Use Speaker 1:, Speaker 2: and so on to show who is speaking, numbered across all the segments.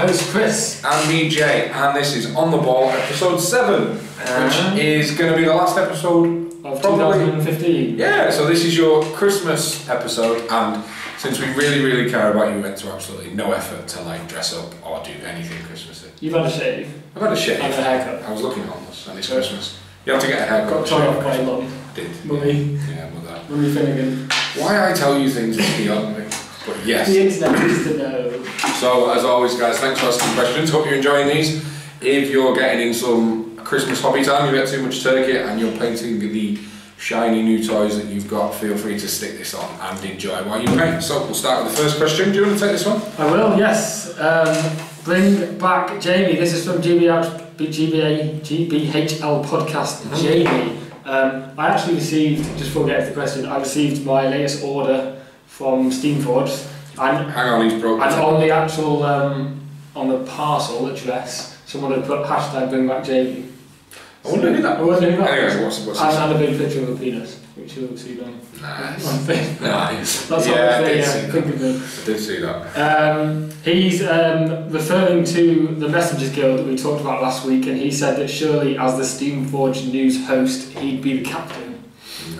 Speaker 1: your host Chris.
Speaker 2: And me, Jay, and this is On the Ball, episode 7,
Speaker 1: Um,
Speaker 2: which is going to be the last episode
Speaker 1: Of
Speaker 2: Probably.
Speaker 1: 2015.
Speaker 2: Yeah, so this is your Christmas episode, and since we really, really care about you, we went to absolutely no effort to like dress up or do anything Christmassy.
Speaker 1: You've had a shave
Speaker 2: I've had a shave.
Speaker 1: I and a haircut.
Speaker 2: I was looking homeless, and it's Christmas. You have to get a haircut.
Speaker 1: Got time off my.
Speaker 2: Did.
Speaker 1: Mummy.
Speaker 2: Yeah, mother.
Speaker 1: Mummy Finnegan.
Speaker 2: Why I tell you things is beyond me. But yes.
Speaker 1: The internet needs to know.
Speaker 2: So, as always, guys, thanks for asking questions. Hope you're enjoying these. If you're getting in some Christmas hobby time, you get too much turkey, and you're painting the shiny new toys that you've got, feel free to stick this on and enjoy while you paint. So, we'll start with the first question. Do you want to take this one?
Speaker 1: I will, yes. Um, bring back Jamie. This is from GBH, GBA, GBHL podcast.
Speaker 2: Mhm.
Speaker 1: Jamie. Um, I actually received, just before we get to the question, I received my latest order from Steamforge. And
Speaker 2: Hang on, he's broken.
Speaker 1: And on the actual, um, on the parcel address, someone had put hashtag bring back Jamie.
Speaker 2: I wonder who that
Speaker 1: I wonder who that
Speaker 2: Anyway,
Speaker 1: was.
Speaker 2: what's, what's
Speaker 1: And,
Speaker 2: this?
Speaker 1: and a big picture of a penis, which you'll see on,
Speaker 2: Nice.
Speaker 1: on Facebook.
Speaker 2: Nice.
Speaker 1: That's
Speaker 2: yeah, I
Speaker 1: what they
Speaker 2: did see
Speaker 1: think
Speaker 2: that.
Speaker 1: of them.
Speaker 2: I did see that.
Speaker 1: Um, he's um, referring to the Messengers Guild that we talked about last week, and he said that surely, as the Steamforge news host, he'd be the captain.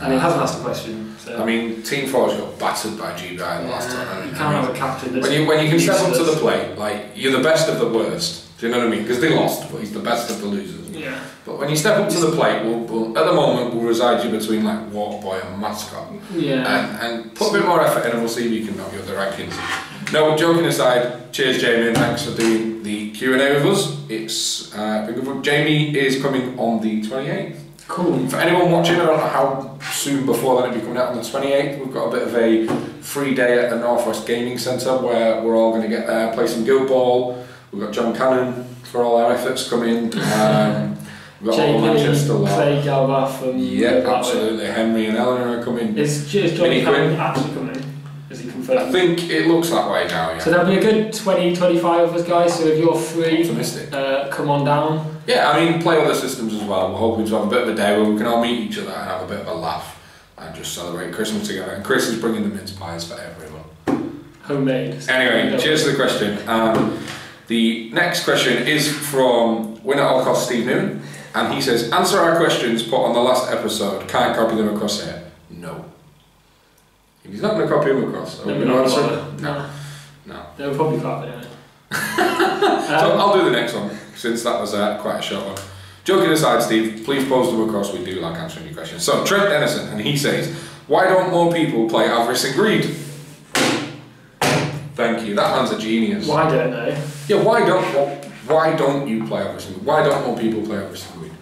Speaker 1: And he hasn't asked a question. So.
Speaker 2: I mean, Team Forge got battered by GBI the last time. I
Speaker 1: you can't have a captain
Speaker 2: when you when you can step up to the plate, like you're the best of the worst. Do you know what I mean? Because they lost, but he's the best of the losers.
Speaker 1: Yeah.
Speaker 2: But when you step up to the plate, we'll, we'll, at the moment we'll reside you between like Waterboy and Mascot,
Speaker 1: Yeah.
Speaker 2: and, and put a bit more effort in, and we'll see if you can knock you up the rankings. No, joking aside, cheers Jamie, and thanks for doing the Q and A with us. It's uh, been good. Jamie is coming on the 28th.
Speaker 1: Cool.
Speaker 2: For anyone watching, I don't know how soon before then it'll be coming out on the 28th. We've got a bit of a free day at the Northwest Gaming Centre where we're all going to get there, play some Guild Ball. We've got John Cannon for all our efforts coming. Um, we've got all Manchester lot.
Speaker 1: Clay Galbath, and
Speaker 2: Yeah, absolutely. Henry and Eleanor are coming.
Speaker 1: Is, is
Speaker 2: Mini
Speaker 1: Cannon
Speaker 2: Quinn.
Speaker 1: actually coming? Is he confirmed?
Speaker 2: I think it looks that way now, yeah.
Speaker 1: So there'll be a good 20, 25 of us guys, so if you're free, uh, come on down.
Speaker 2: Yeah, I mean, play other systems as well. We're hoping to have a bit of a day where we can all meet each other and have a bit of a laugh and just celebrate Christmas together. And Chris is bringing the mince pies for everyone.
Speaker 1: Homemade.
Speaker 2: Anyway, cheers to the question. Um, the next question is from Winner All Costs Steve Newman, and he says, "Answer our questions put on the last episode. Can't copy them across here. No. If he's not going to copy them across, are we
Speaker 1: Maybe
Speaker 2: going to answer? it?
Speaker 1: No.
Speaker 2: No.
Speaker 1: They'll probably crap anyway.
Speaker 2: So
Speaker 1: um,
Speaker 2: I'll do the next one since that was uh, quite a short one. Joking aside, Steve, please post them across. We do like answering your questions. So Trent Dennison, and he says, "Why don't more people play Avarice and Greed?" Thank you. That man's a genius.
Speaker 1: Why don't they?
Speaker 2: Yeah, why don't why don't you play Avarice and Greed? Why don't more people play Avarice and Greed?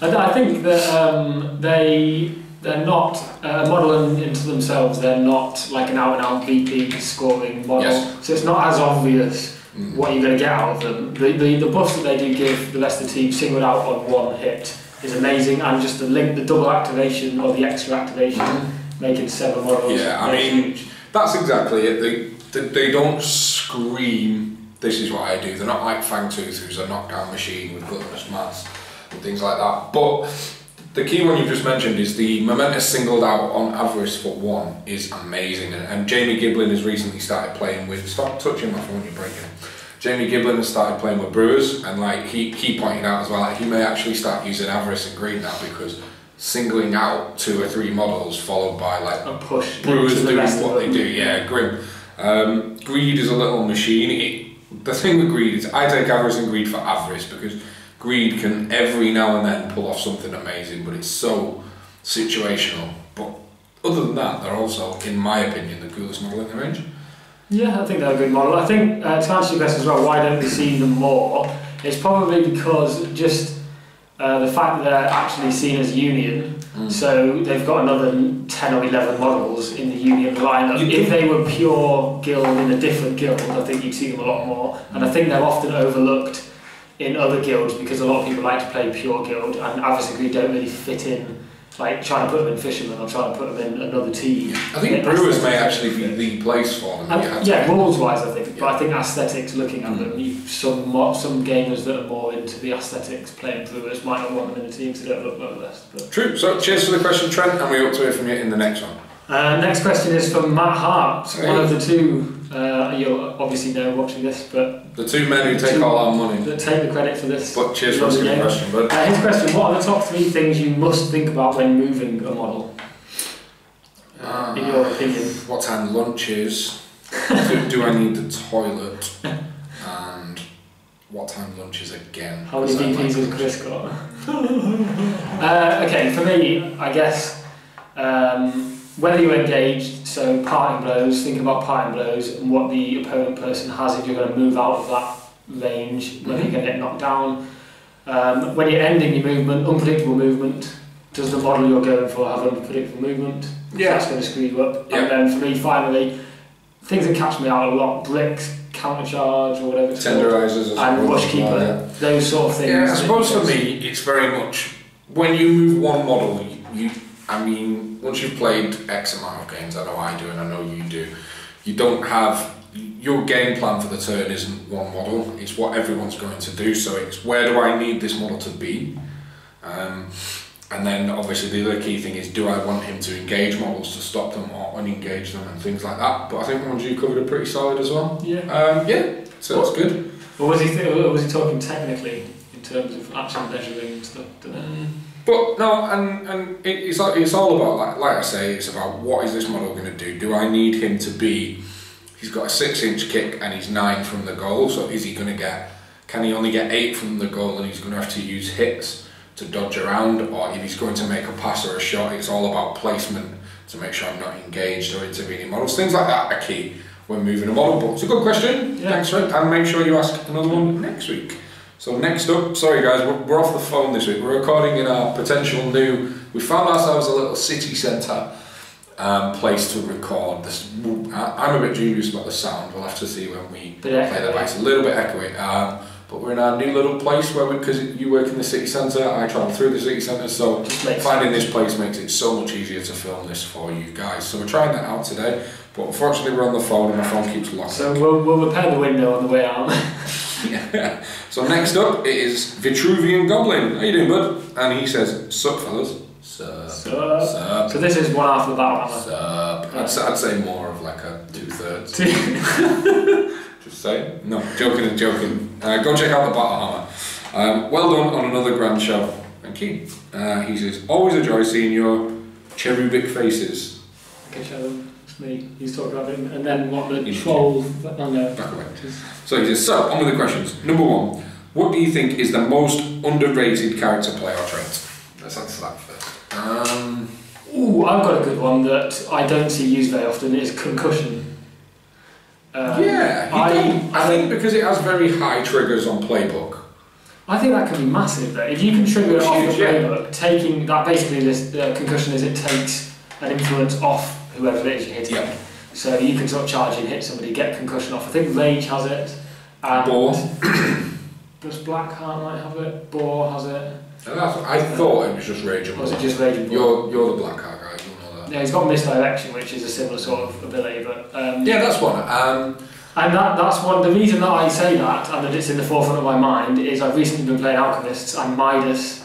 Speaker 1: I, I think that um, they they're not uh, modelling into themselves. They're not like an out and out VP scoring model.
Speaker 2: Yes.
Speaker 1: So it's not as obvious
Speaker 2: Mm.
Speaker 1: what you're going to get out of them. The, the the buffs that they do give the rest of the team singled out on one hit is amazing, and just the link, the double activation or the extra activation, making seven models.
Speaker 2: Yeah, I mean-
Speaker 1: huge.
Speaker 2: That's exactly it. They, they, they don't scream, this is what I do. They're not like Fangtooth, who's a knockdown machine with gluttonous mass and things like that. But the key one you've just mentioned is the momentous singled out on Avarice for one is amazing. And, and Jamie Giblin has recently started playing with, stop touching my phone, you're breaking. Jamie Giblin has started playing with Brewers, and like he, he pointed out as well, like, he may actually start using Avarice and Greed now because singling out two or three models followed by like
Speaker 1: a push.
Speaker 2: Brewers doing what they do, yeah, grim. Um, greed is a little machine. It, the thing with greed is I take avarice and greed for avarice because greed can every now and then pull off something amazing, but it's so situational. But other than that, they're also, in my opinion, the coolest model in the range.
Speaker 1: Yeah, I think they're a good model. I think uh, to answer your question as well, why don't we see them more? It's probably because just uh, the fact that they're actually seen as union.
Speaker 2: Mm.
Speaker 1: So they've got another 10 or 11 models in the union lineup.
Speaker 2: You
Speaker 1: If they were pure guild in a different guild, I think you'd see them a lot more. And I think they're often overlooked in other guilds because a lot of people like to play pure guild and obviously don't really fit in. Like trying to put them in fishermen or trying to put them in another team.
Speaker 2: I think Brewers may actually be the place for them. had
Speaker 1: And, yeah, rules wise, I think, but I think aesthetics. Looking at them, you, some some gamers that are more into the aesthetics playing Brewers might not want them in the team, so they don't look like the best. But
Speaker 2: True. So cheers for the question, Trent, and we hope to hear from you in the next one.
Speaker 1: uh, next question is from Matt Hart, one of the two Uh, you'll obviously know watching this, but
Speaker 2: The two men who take
Speaker 1: Two-
Speaker 2: all our money.
Speaker 1: that take the credit for this.
Speaker 2: But cheers for asking the question, bud.
Speaker 1: Uh, his question: What are the top three things you must think about when moving a model? Uh, in your opinion,
Speaker 2: What time lunch is? do, do I need the toilet? And what time lunch is again?
Speaker 1: how many VPs has Chris got? uh, okay, for me, I guess um, whether you're engaged, so parting blows, think about parting blows and what the opponent person has if you're going to move out of that range, whether you're going to get knocked down. Um, when you're ending your movement, unpredictable movement, does the model you're going for have unpredictable movement?
Speaker 2: Yeah.
Speaker 1: That's going to screw you up.
Speaker 2: Yeah.
Speaker 1: And then for me, finally, things that catch me out a lot, bricks, counter charge or whatever it's
Speaker 2: Tenderizers
Speaker 1: and rush keeper, those sort of things.
Speaker 2: Yeah, I suppose for me, it's very much when you move one model, you, you I mean, once you've played X amount of games, I know I do and I know you do, you don't have your game plan for the turn isn't one model, it's what everyone's going to do. So it's where do I need this model to be? Um, and then obviously the other key thing is do I want him to engage models to stop them or unengage them and things like that. But I think ones you covered are pretty solid as well.
Speaker 1: Yeah.
Speaker 2: Um, yeah, so that's good.
Speaker 1: Or was he, th- was he talking technically in terms of actual measuring and stuff?
Speaker 2: But no, and and it, it's like- it's all about like like I say, it's about what is this model going to do? Do I need him to be? He's got a six-inch kick and he's nine from the goal. So is he going to get? Can he only get eight from the goal and he's going to have to use hits to dodge around? Or if he's going to make a pass or a shot, it's all about placement to make sure I'm not engaged or intervening models. Things like that are key when moving a model. But it's a good question.
Speaker 1: Yeah.
Speaker 2: Thanks, Rick. And make sure you ask another one next week. So next up, sorry guys, we're, we're off the phone this week. We're recording in our potential new. We found ourselves a little city centre um, place to record. This, I- I'm a bit dubious about the sound. We'll have to see when we play the bass. A little bit echoey. Um, but we're in our new little place where, because you work in the city centre, I travel through the city centre, so finding this place makes it so much easier to film this for you guys. So we're trying that out today. But unfortunately, we're on the phone and my phone keeps locking.
Speaker 1: So we'll, we'll repair the window on the way out.
Speaker 2: Yeah. So next up it is Vitruvian Goblin. How you doing, bud? And he says, "Sup, fellas." Sup.
Speaker 1: so,
Speaker 2: Sup.
Speaker 1: so this is one half of the Ballhammer.
Speaker 2: Sup. I'd, say- I'd say more of like a two thirds.
Speaker 1: Two-
Speaker 2: Just say no. Joking and joking. Uh, go check out the Battle Hammer. Um, well done on another grand show. Thank you. Uh, he says, "Always a joy seeing your cherubic faces."
Speaker 1: Okay, show them. Me. He's talking about it. And then what the troll. No.
Speaker 2: Back away. So he says, "So on with the questions. Number one, what do you think is the most underrated character play or trait?" Let's answer that first. Um,
Speaker 1: Ooh, I've got a good one that I don't see used very often. Is concussion. Um,
Speaker 2: yeah,
Speaker 1: I,
Speaker 2: I, think because it has very high triggers on playbook.
Speaker 1: I think that can be massive though. If you can trigger it off the
Speaker 2: Huge, yeah.
Speaker 1: playbook, taking that basically this the concussion is it takes an influence off whoever it is you're hitting.
Speaker 2: Yeah.
Speaker 1: So you can sort of charge and hit somebody, get concussion off. I think Rage has it. And
Speaker 2: Boar.
Speaker 1: Does Blackheart might have it? Boar has it.
Speaker 2: I thought it was just Rage and
Speaker 1: was it just Rage and?
Speaker 2: You're you're the black hat guy. You know that.
Speaker 1: Yeah, he's got misdirection, which is a similar sort of ability, but um,
Speaker 2: Yeah, that's one. Um,
Speaker 1: And that, that's one. The reason that I say that and that it's in the forefront of my mind is I've recently been playing Alchemists and Midas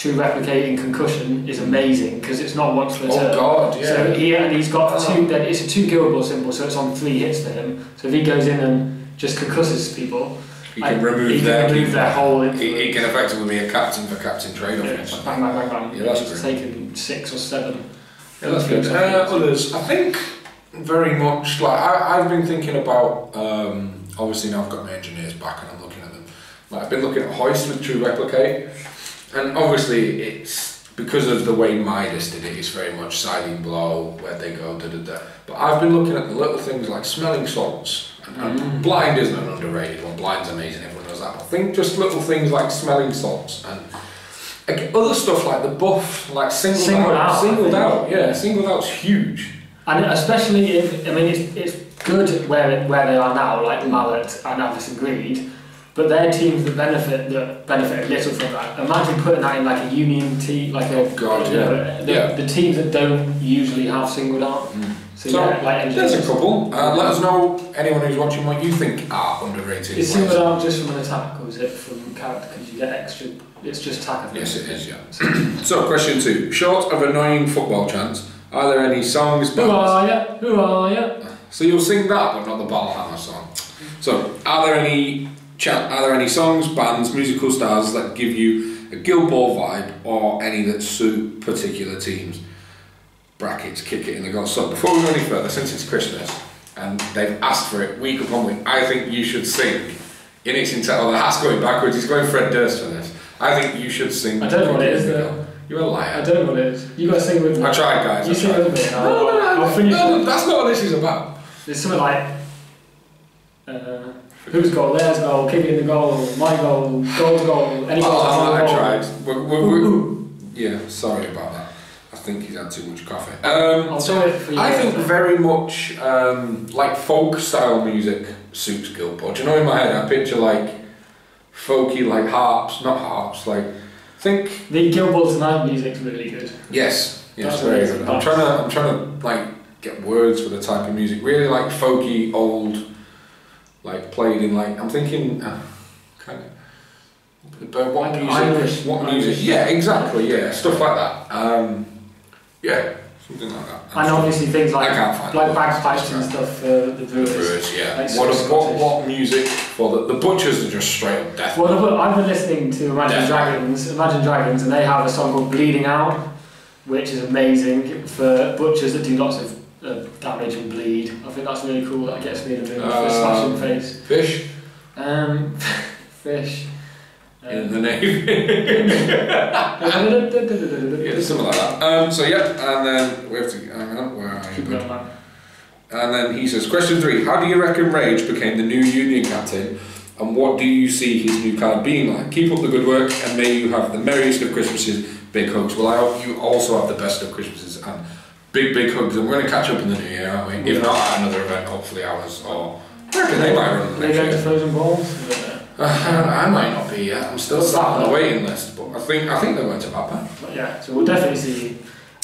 Speaker 1: True Replicating Concussion is amazing because it's not once per
Speaker 2: oh
Speaker 1: turn.
Speaker 2: God, yeah.
Speaker 1: So he and he's got
Speaker 2: Oh.
Speaker 1: two. Then it's a two guildable symbol, so it's on three hits for him. So if he goes in and just concusses people,
Speaker 2: he can
Speaker 1: I-
Speaker 2: remove
Speaker 1: he can
Speaker 2: their
Speaker 1: remove their whole
Speaker 2: He, he can effectively be a captain for captain trade off.
Speaker 1: yeah, bang, bang, bang, bang.
Speaker 2: Yeah, that's
Speaker 1: He's
Speaker 2: great.
Speaker 1: taken six or seven.
Speaker 2: Yeah, that's good. Uh, others, I think very much like I, I've been thinking about. Um, obviously now I've got my engineers back and I'm looking at them. Like I've been looking at Hoist with True Replicate, and obviously it's because of the way Midas did it. It's very much siding blow where they go da da da. But I've been looking at the little things like smelling salts. And, and
Speaker 1: Mm.
Speaker 2: blind isn't an underrated one. Blind's amazing. Everyone knows that. But I think just little things like smelling salts and. like, Other stuff like the buff, like singled,
Speaker 1: Singled
Speaker 2: out,
Speaker 1: out,
Speaker 2: singled out, yeah, singled out's huge.
Speaker 1: And especially if, I mean, it's, it's good where, where they are now, like Mallet and and Greed, but they're teams that benefit that benefit a little from that. Imagine putting that in like a union team, like a
Speaker 2: Oh, God,
Speaker 1: you know,
Speaker 2: yeah.
Speaker 1: the,
Speaker 2: Yeah.
Speaker 1: the teams that don't usually have singled out. So,
Speaker 2: So,
Speaker 1: yeah, like
Speaker 2: There's a couple. Uh, let us know, anyone who's watching, what you think are underrated.
Speaker 1: Is
Speaker 2: players.
Speaker 1: singled out just from an attack, or is it from character? Because you get extra. It's just attack. I think.
Speaker 2: Yes, it is, yeah. So, question two. Short of annoying football chants, are there any songs,
Speaker 1: Who
Speaker 2: bands,
Speaker 1: are ya? Who are ya?
Speaker 2: So you'll sing that, but not the Ballhammer song. So, are there any cha- are there any songs, bands, musical stars that give you a Guild Ball vibe, or any that suit particular teams? Brackets, kick it in the goal. So, before we go any further, since it's Christmas and they've asked for it week upon week, I think you should sing in its entirety. Oh, the hat's going backwards. He's going Fred Durst for this. I think you should sing.
Speaker 1: I don't know what it is,
Speaker 2: Kick in the
Speaker 1: though.
Speaker 2: You're a liar.
Speaker 1: I don't know what it is. You got to sing with me.
Speaker 2: I tried, guys.
Speaker 1: You
Speaker 2: I
Speaker 1: sing
Speaker 2: tried.
Speaker 1: with me.
Speaker 2: No,
Speaker 1: I'll,
Speaker 2: no, no,
Speaker 1: I'll finish.
Speaker 2: no,
Speaker 1: it.
Speaker 2: that's not what this is about.
Speaker 1: There's something like. Uh, whose goal? Theirs goal. Kick it in the goal. My goal. Goal's goal. Any goal.
Speaker 2: Oh, I
Speaker 1: goal.
Speaker 2: tried. We're, we're,
Speaker 1: Ooh, ooh.
Speaker 2: yeah, sorry about that. I think he's had too much coffee. Um,
Speaker 1: I'll do it for you.
Speaker 2: I think very much um, like folk style music suits Guildport. Do you know in my head I picture like folky like harps, not harps, like think
Speaker 1: the Guild Ball Tonight music's really good.
Speaker 2: yes, yes,
Speaker 1: That's
Speaker 2: very good. I'm trying to I'm trying to like get words for the type of music. Really like folky old like played in like I'm thinking uh, kind of but what music?
Speaker 1: Irish-
Speaker 2: what
Speaker 1: Irish.
Speaker 2: music? Yeah, exactly. Yeah, stuff like that. Um, yeah, something like that.
Speaker 1: And obviously things like like bagpipes and stuff for the
Speaker 2: The
Speaker 1: Brewers.
Speaker 2: Brewers, yeah.
Speaker 1: Like
Speaker 2: what, what, what music for the, the Butchers are just straight up death.
Speaker 1: Well, I've- I've been listening to Imagine
Speaker 2: Yeah.
Speaker 1: Dragons, Imagine Dragons, and they have a song called Bleeding Out, which is amazing for butchers that do lots of uh, damage and bleed. I think that's really cool. That gets me in the mood for
Speaker 2: Um,
Speaker 1: smashing face.
Speaker 2: Fish
Speaker 1: Um, fish.
Speaker 2: in
Speaker 1: Um,
Speaker 2: the name. yeah, something like that. Um, so yeah, and then we have to. Hang on, where are you?
Speaker 1: Keep
Speaker 2: bud?
Speaker 1: going, man.
Speaker 2: And then he says, question three: How do you reckon Rage became the new Union captain, and what do you see his new card being like? Keep up the good work, and may you have the merriest of Christmases. Big hugs. Well, I hope you also have the best of Christmases and big, big hugs. And we're going to catch up in the new year, aren't we? If not at another event, hopefully ours or. I they might run the next year.
Speaker 1: Frozen Balls? I.
Speaker 2: Uh, I might not be yet. I'm still on the waiting list, but I think I think they went to Papa.
Speaker 1: Yeah, so we'll definitely see you.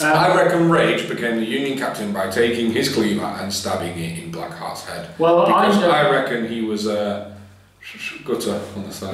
Speaker 1: Um,
Speaker 2: I reckon Rage became the Union captain by taking his cleaver and stabbing it in Blackheart's head.
Speaker 1: well, I
Speaker 2: Because
Speaker 1: know.
Speaker 2: I reckon he was sh- gutter on the side.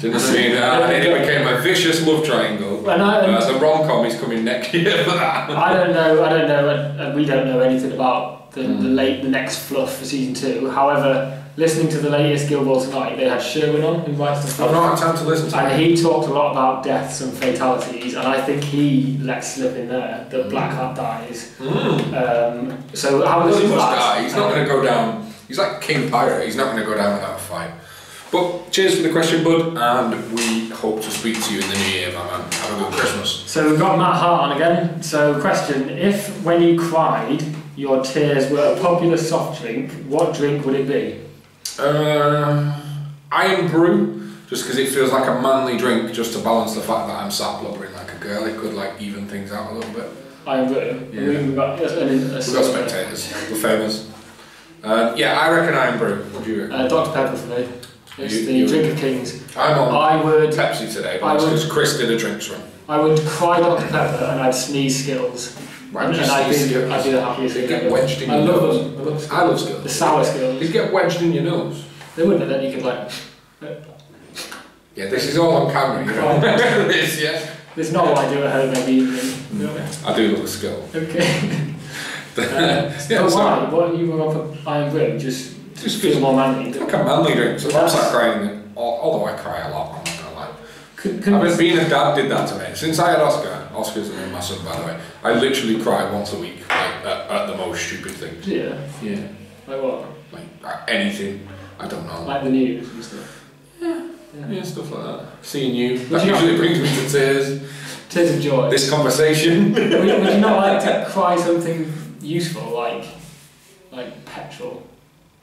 Speaker 2: Do you know what I mean? Uh, and it became a vicious love triangle.
Speaker 1: I,
Speaker 2: Uh, the rom com is coming next year for that.
Speaker 1: I don't know. I don't know, and, we don't know anything about the, the
Speaker 2: Mm.
Speaker 1: late the next fluff for season two. However, listening to the latest Guild Ball tonight, they had Sherwin on who writes the
Speaker 2: I've not had time to listen to
Speaker 1: and
Speaker 2: it.
Speaker 1: he talked a lot about deaths and fatalities, and I think he let slip in there that Blackheart dies.
Speaker 2: Mm.
Speaker 1: Um, so how does
Speaker 2: he die. He's not going to go down. He's like King Pirate. He's not going to go down without a fight. But cheers for the question, bud, and we hope to speak to you in the new year, my man. Have a good Christmas.
Speaker 1: So we've got Matt Hart on again. So question: If when you cried, your tears were a popular soft drink, what drink would it be?
Speaker 2: Uh, Irn-Bru, just because it feels like a manly drink, just to balance the fact that I'm sat blubbering like a girl. It could like even things out a little bit.
Speaker 1: I am blue.
Speaker 2: Yeah.
Speaker 1: We've got, a, a,
Speaker 2: We've got spectators. We're famous. Uh, yeah, I reckon Irn-Bru. What do you reckon?
Speaker 1: Uh, Dr Pepper for me. It's
Speaker 2: You-
Speaker 1: the
Speaker 2: you-
Speaker 1: drink of kings.
Speaker 2: I'm on
Speaker 1: I would,
Speaker 2: Pepsi today,
Speaker 1: I
Speaker 2: but it's
Speaker 1: would-
Speaker 2: because Chris did a drinks run.
Speaker 1: I would cry Dr Pepper and I'd sneeze Skittles.
Speaker 2: Why
Speaker 1: and and I'd be,
Speaker 2: sneeze
Speaker 1: I'd be the happiest
Speaker 2: They
Speaker 1: thing
Speaker 2: get wedged in
Speaker 1: I
Speaker 2: your
Speaker 1: love
Speaker 2: nose.
Speaker 1: them. I love Skittles.
Speaker 2: I love
Speaker 1: The
Speaker 2: Skittles.
Speaker 1: sour Skittles.
Speaker 2: They get wedged in your nose.
Speaker 1: They wouldn't, then you could like.
Speaker 2: Yeah, this is all on camera, you know. this, yeah.
Speaker 1: It's not what I do at home every evening. You know?
Speaker 2: I do love a skill.
Speaker 1: Okay. Uh,
Speaker 2: yeah,
Speaker 1: but
Speaker 2: so-
Speaker 1: why? What you were on for Irn-Bru? Just
Speaker 2: Just
Speaker 1: feel more manly.
Speaker 2: Like a manly drink. So I'm start crying, although I cry a lot, I'm not gonna lie.
Speaker 1: Could,
Speaker 2: I
Speaker 1: could,
Speaker 2: mean, being a dad did that to me. Since I had Oscar, Oscar's my son, by the way, I literally cry once a week like, at, at the most stupid things.
Speaker 1: yeah.
Speaker 2: Yeah.
Speaker 1: Like what?
Speaker 2: Like uh, anything. I don't know.
Speaker 1: Like the news and stuff. Yeah.
Speaker 2: yeah, stuff like that. Seeing you.
Speaker 1: Would
Speaker 2: That
Speaker 1: you
Speaker 2: usually brings me to tears.
Speaker 1: Tears of joy.
Speaker 2: This conversation.
Speaker 1: would, you, would you not like to cry something useful like like petrol?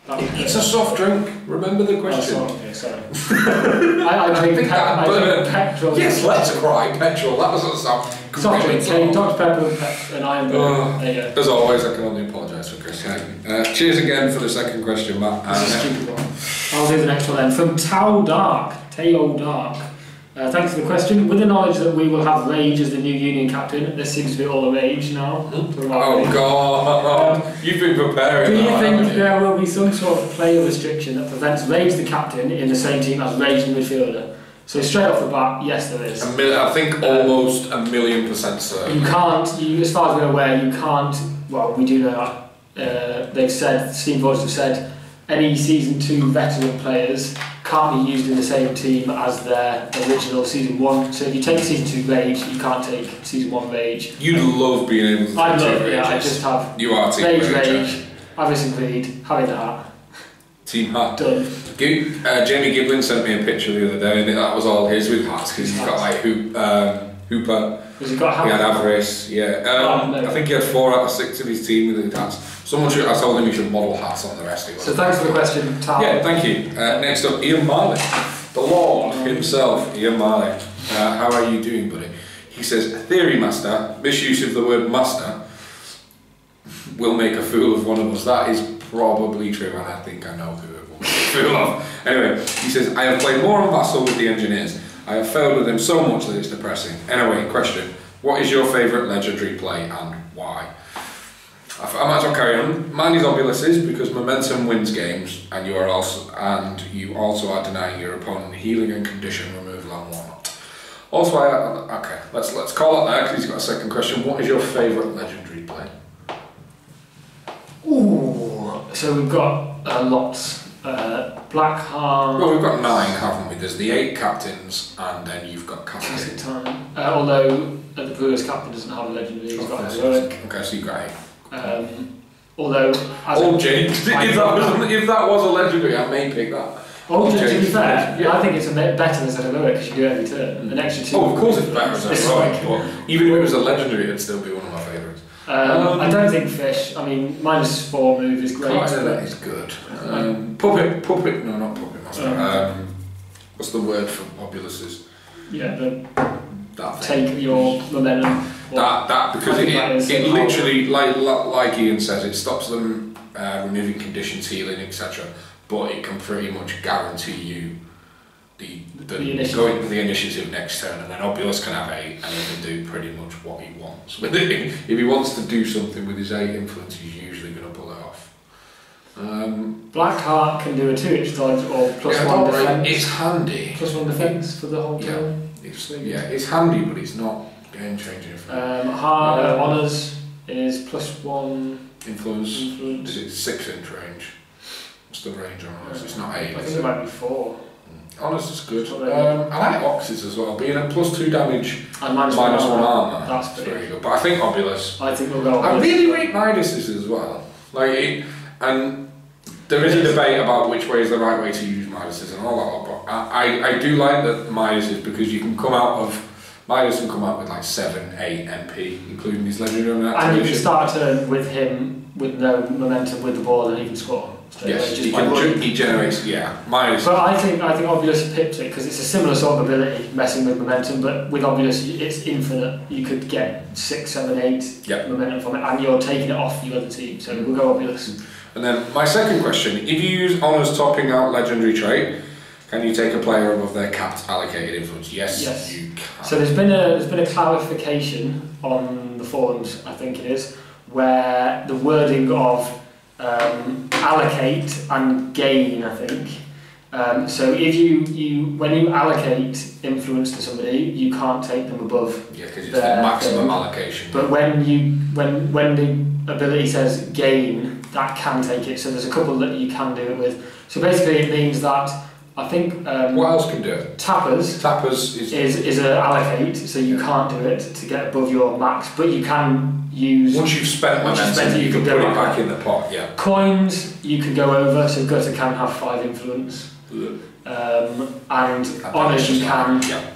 Speaker 2: It's a soft drink. Remember the
Speaker 1: Oh,
Speaker 2: question.
Speaker 1: sorry, okay, sorry. I, I drink,
Speaker 2: think
Speaker 1: pe- I drink petrol.
Speaker 2: Yes, let's cry. Petrol. That was a sound
Speaker 1: Soft drink, okay, Dr Pepper and, pe- and Irn-Bru.
Speaker 2: Oh.
Speaker 1: There.
Speaker 2: As always, I can only apologise for Chris. Uh, cheers again for the second question, Matt.
Speaker 1: This is a
Speaker 2: And,
Speaker 1: stupid one. I'll do the next one then. From Tao Dark, Tao Dark. Uh, thanks for the question. With the knowledge that we will have Rage as the new Union captain, this seems to be all the rage now.
Speaker 2: oh. God, you've been preparing.
Speaker 1: Do you
Speaker 2: that,
Speaker 1: think
Speaker 2: you?
Speaker 1: there will be some sort of player restriction that prevents Rage the captain in the same team as Rage the midfielder? So straight off the bat, yes there is.
Speaker 2: Mil- I think almost a million percent certain.
Speaker 1: You can't, you, as far as we're aware, you can't, well we do know that uh, they've said, Steam Forge have said, any season two veteran players can't be used in the same team as their original season one. So if you take season two Rage, you can't take season one Rage.
Speaker 2: You'd love being able to
Speaker 1: I love it, yeah, I just have
Speaker 2: You are team
Speaker 1: Rage,
Speaker 2: Rage.
Speaker 1: Rage, Avarice and Greed, having that,
Speaker 2: Team hat.
Speaker 1: done.
Speaker 2: Gi- Uh, Jamie Giblin sent me a picture the other day, and that was all his with hats because he's got like hoop, um, Hooper,
Speaker 1: Because you've got
Speaker 2: he had. Avarice, yeah. Um,
Speaker 1: Oh, no.
Speaker 2: I think he had four out of six of his team with the hats. Someone should, I told him he should model hats on the rest of
Speaker 1: So thanks for the question, Tal.
Speaker 2: Yeah, thank you. Uh, next up, Ian Marley, the Lord himself, Ian Marley. Uh, how are you doing, buddy? He says, Theory Master, misuse of the word master, will make a fool of one of us. That is probably true, and I think I know who it will make a fool of. Anyway, he says, I have played more on Vassal with the engineers. I have failed with him so much that it's depressing. Anyway, question. What is your favourite legendary play and why? I might as well carry on. Mine is Obulus's because momentum wins games, and you are also and you also are denying your opponent healing and condition removal and whatnot. Also, I, okay, let's let's call it that because he's got a second question. What is your favourite legendary play?
Speaker 1: Ooh, so we've got uh, lots. Uh,
Speaker 2: Well, we've got nine, haven't we? There's the eight captains, and then you've got
Speaker 1: Classic
Speaker 2: captain.
Speaker 1: Time. Uh, although uh, the Brewers captain doesn't have a legendary, he's got a heroic.
Speaker 2: Okay, so you've got eight.
Speaker 1: Um, although, as
Speaker 2: Oh,
Speaker 1: a-
Speaker 2: James, if that was if that was a legendary, I may pick that.
Speaker 1: Oh, to, to be
Speaker 2: James,
Speaker 1: fair,
Speaker 2: yeah.
Speaker 1: I think it's a bit better than a heroic because you do it every turn. An extra two.
Speaker 2: Oh, of course it's better as
Speaker 1: It's
Speaker 2: a heroic, even if it was a legendary, it'd still be one of my favourites.
Speaker 1: Um,
Speaker 2: Um,
Speaker 1: I don't think fish. I mean, minus four move is great.
Speaker 2: Carter, that is good. Um, puppet, puppet, no, not puppet master.
Speaker 1: Um,
Speaker 2: Um, what's the word for Obulus's?
Speaker 1: Yeah, the
Speaker 2: That thing.
Speaker 1: take your momentum.
Speaker 2: That, that, because it,
Speaker 1: that is
Speaker 2: it, literally, like, like Ian says, it stops them uh, removing conditions, healing, etc. But it can pretty much guarantee you the, the,
Speaker 1: The initiative.
Speaker 2: going the initiative next turn, and then Obulus can have eight, and he can do pretty much what he wants with it. If he wants to do something with his eight influence, he's usually going to pull it off. Um,
Speaker 1: Blackheart can do a two inch dodge or plus
Speaker 2: yeah,
Speaker 1: one defense.
Speaker 2: It's handy.
Speaker 1: Plus one defense for the whole
Speaker 2: Yeah.
Speaker 1: turn.
Speaker 2: It's, yeah, it's handy, but it's not game changing. for
Speaker 1: Um, Har- uh,
Speaker 2: Yeah.
Speaker 1: Honours is plus one
Speaker 2: Influence.
Speaker 1: influence.
Speaker 2: Is it six inch range? What's the range on Honors? It's not eight.
Speaker 1: I
Speaker 2: is
Speaker 1: think
Speaker 2: it?
Speaker 1: it might be four.
Speaker 2: Honors is good.
Speaker 1: Really-
Speaker 2: Um, I like Ox's as well, being at plus two damage,
Speaker 1: And minus,
Speaker 2: minus one
Speaker 1: armor.
Speaker 2: armor.
Speaker 1: That's big.
Speaker 2: very good. But I think Obulus.
Speaker 1: I think we'll go.
Speaker 2: I really rate Midas's as well. Like, it, and there is a debate about which way is the right way to use Midas's and all that. But I, I, I do like that Midas's because you can come out of Midas can come out with like seven, eight MP, including his legendary
Speaker 1: And you can start a turn with him with no momentum with the ball and he can score. Straight away
Speaker 2: Yes,
Speaker 1: just
Speaker 2: he, can,
Speaker 1: running.
Speaker 2: he generates. Yeah, Midas.
Speaker 1: But I think I think Obulus pipped it because it's a similar sort of ability, messing with momentum. But with Obulus, it's infinite. You could get six, seven, eight
Speaker 2: Yep.
Speaker 1: momentum from it, and you're taking it off the other team. So we'll go Obulus.
Speaker 2: And then my second question: If you use honors topping out legendary trait, can you take a player above their capped allocated influence? Yes,
Speaker 1: Yes.
Speaker 2: you can.
Speaker 1: So there's been a there's been a clarification on the forums, I think it is, where the wording of um, allocate and gain, I think. Um, so if you, you when you allocate influence to somebody, you can't take them above
Speaker 2: yeah, because it's
Speaker 1: There,
Speaker 2: the maximum allocation.
Speaker 1: But when you when when the ability says gain, that can take it. So there's a couple that you can do it with. So basically, it means that I think um,
Speaker 2: what else can do it?
Speaker 1: tappers
Speaker 2: Tappers is
Speaker 1: is is a allocate. So you can't do it to get above your max, but you can use
Speaker 2: once you've spent
Speaker 1: Once
Speaker 2: momentum,
Speaker 1: spent it,
Speaker 2: you,
Speaker 1: you
Speaker 2: can put it
Speaker 1: back
Speaker 2: in the pot. Yeah.
Speaker 1: coins. You can go over. So gutter can have five influence, um, and honors you can.
Speaker 2: Yeah.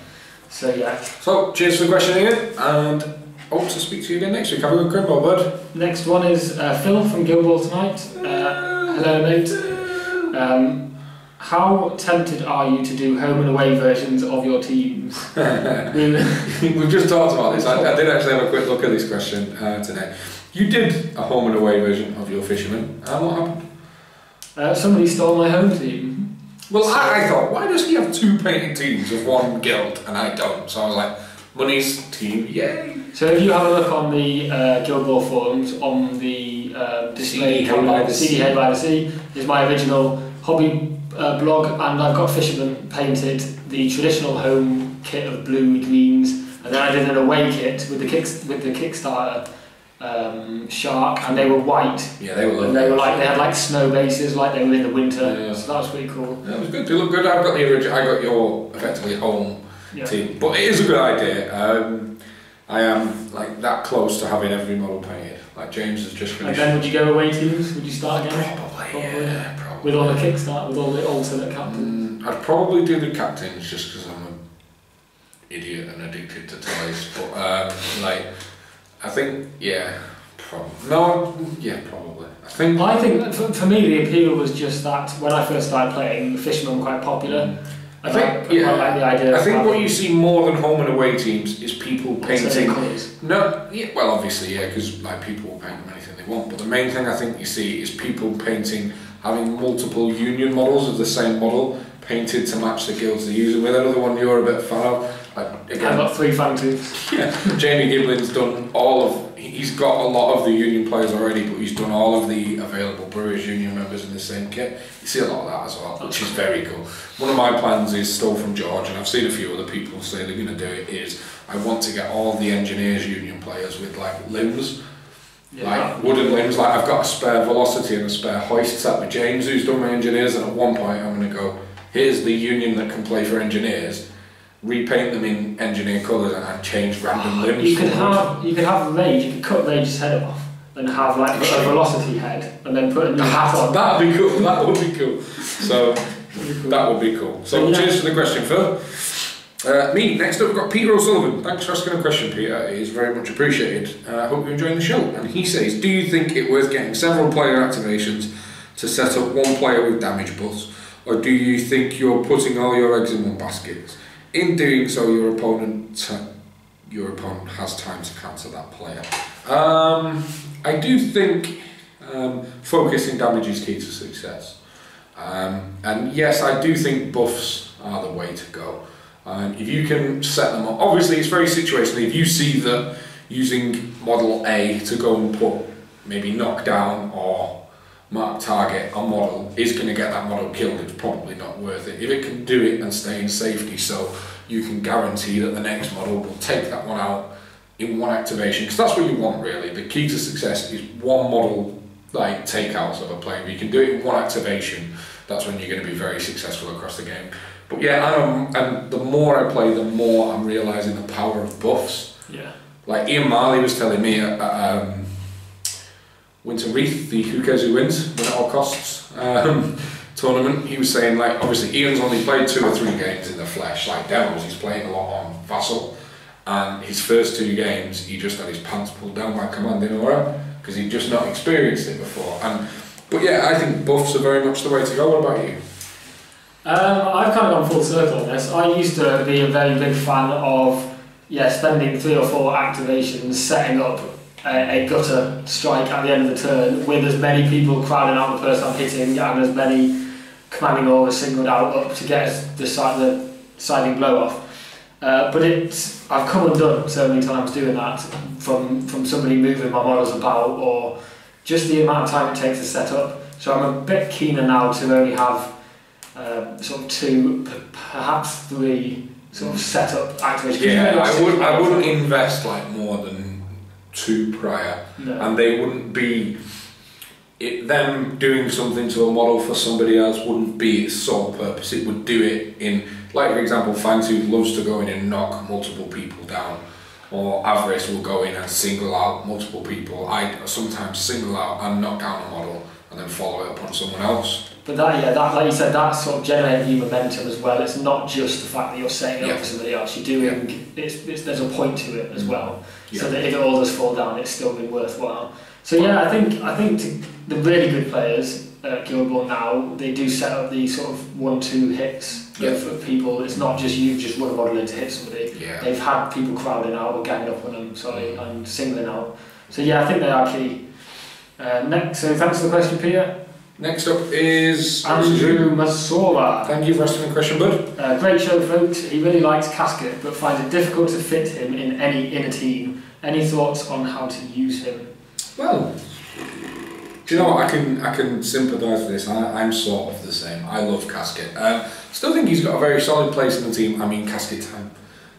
Speaker 1: So yeah.
Speaker 2: So cheers for the question, Ian, and hope to speak to you again next week. Have a good Grimble, bud.
Speaker 1: Next one is uh, Phil from Guild tonight. Uh, hello, mate. Um, how tempted are you to do home and away versions of your teams? We-
Speaker 2: We've just talked about this. I, I did actually have a quick look at this question uh, today. You did a home and away version of your fisherman, and what happened?
Speaker 1: uh, somebody stole my home team.
Speaker 2: Well, I, I thought, why does he have two painted teams of one guild and I don't? So I was like, money's team, yay!
Speaker 1: So if you have a look on the uh, Guild Ball forums on the uh, display
Speaker 2: CD Hay by the
Speaker 1: CD
Speaker 2: Sea.
Speaker 1: By the Sea is my original hobby uh, blog, and I've got Fisherman painted the traditional home kit of blue greens, and then I did an away kit with the kick with the Kickstarter um, Shark, and they were white.
Speaker 2: Yeah, they were lovely.
Speaker 1: And they were like they had like snow bases, like they were in the winter.
Speaker 2: Yeah.
Speaker 1: So that was pretty cool.
Speaker 2: Yeah, it was good. They look good. I've got the original. I got your effectively home
Speaker 1: Yeah.
Speaker 2: team, but it is a good idea. Um, I am like that close to having every model painted. Like James has just
Speaker 1: And
Speaker 2: finished.
Speaker 1: then would you go away teams? Would you start again
Speaker 2: Probably,
Speaker 1: Probably.
Speaker 2: yeah, probably.
Speaker 1: With all the kickstart, with all the alternate captains?
Speaker 2: Mm, I'd probably do the captains just because I'm an idiot and addicted to toys. But um, like, I think yeah, probably no, yeah, probably. I think
Speaker 1: I think for, for me the appeal was just that when I first started playing, the fishermen were quite popular.
Speaker 2: I think,
Speaker 1: I,
Speaker 2: yeah.
Speaker 1: quite like the idea.
Speaker 2: I think what you see more than home and away teams is people painting. No, yeah, well, obviously, yeah, because like people will paint them anything they want. But the main thing I think you see is people painting, having multiple union models of the same model painted to match the guilds they're using. With another one you're a bit fan of, like
Speaker 1: I've got three Fangtooths.
Speaker 2: yeah, Jamie Giblin's done all of. He's got a lot of the union players already, but he's done all of the available Brewers Union members in the same kit. You see a lot of that as well, which is very cool. One of my plans is stole from George, and I've seen a few other people say they're going to do it. Is I want to get all the engineers union players with like limbs, like wooden limbs. Like I've got a spare velocity and a spare hoist set with James, who's done my engineers, and at one point I'm going to go. Here's the union that can play for engineers. Repaint them in engineer colours and, change random ah, limbs.
Speaker 1: You could have you could have Rage. You could cut Rage's head off and have like a velocity head, and then put a new hat on.
Speaker 2: That'd be cool. That would be cool. So that would be cool. So
Speaker 1: Yeah.
Speaker 2: cheers for the question, Phil. Uh, me next up, we've got Peter O'Sullivan. Thanks for asking a question, Peter. It is very much appreciated. Uh, I hope you're enjoying the show. And he says, "Do you think it worth getting several player activations to set up one player with damage buffs, or do you think you're putting all your eggs in one basket? In doing so, your opponent uh, your opponent has time to counter that player." Um, I do think um, focusing damage is key to success. Um, and yes, I do think buffs are the way to go. Um, if you can set them up, obviously it's very situational. If you see that using model A to go and put maybe knockdown or mark target on model is going to get that model killed, it's probably not worth it. If it can do it and stay in safety, so you can guarantee that the next model will take that one out in one activation, because that's what you want really. The key to success is one model like takeouts of a player. If you can do it in one activation, that's when you're going to be very successful across the game. But yeah, I'm, and the more I play, the more I'm realizing the power of buffs.
Speaker 1: Yeah.
Speaker 2: Like Ian Marley was telling me at, at um, Winter Wreath, the Who Cares Who Wins, win at all costs um, tournament, he was saying like obviously Ian's only played two or three games in the flesh, like demos, he's playing a lot on Vassal. And his first two games, he just had his pants pulled down by commanding aura because he'd just not experienced it before. And but yeah, I think buffs are very much the way to go. What about you?
Speaker 1: Um, I've kind of gone full circle on this. I used to be a very big fan of yeah, spending three or four activations setting up a, a gutter strike at the end of the turn with as many people crowding out the person I'm hitting and as many commanding auras singled out up to get the, the siding blow off. Uh, but it's I've come undone so many times doing that from from somebody moving my models about or just the amount of time it takes to set up. So I'm a bit keener now to only have um, sort of two, perhaps three sort of setup activations.
Speaker 2: Yeah, I would. I wouldn't invest like more than two prior.
Speaker 1: No.
Speaker 2: and they wouldn't be it, them doing something to a model for somebody else wouldn't be its sole purpose it would do it in like for example Fangtooth loves to go in and knock multiple people down or Avarice will go in and single out multiple people I sometimes single out and knock down a model and then follow it upon someone else
Speaker 1: But that, yeah, that, like you said, that sort of generating you momentum as well. It's not just the fact that you're setting up
Speaker 2: Yeah.
Speaker 1: for somebody else. You're doing, it's, it's, there's a point to it as
Speaker 2: Mm.
Speaker 1: well. So that if it all does fall down, it's still been worthwhile. So yeah, I think I think to, the really good players at Guild now, they do set up these sort of one-two hits
Speaker 2: Yeah.
Speaker 1: of people. It's not just you just run a model in to hit somebody.
Speaker 2: yeah
Speaker 1: They've had people crowding out or ganging up on them, sorry, and singling out. So yeah, I think they are key. Uh, next, so thanks for the question, Peter.
Speaker 2: Next up is
Speaker 1: Andrew Masora.
Speaker 2: thank you for asking the question bud
Speaker 1: Uh, great show, folks. He really likes Casket, but finds it difficult to fit him in any inner team. Any thoughts on how to use him?
Speaker 2: Well, do you know what? I can I can sympathise with this. I, I'm sort of the same. I love Casket. Um, still think he's got a very solid place in the team. I mean, Casket time.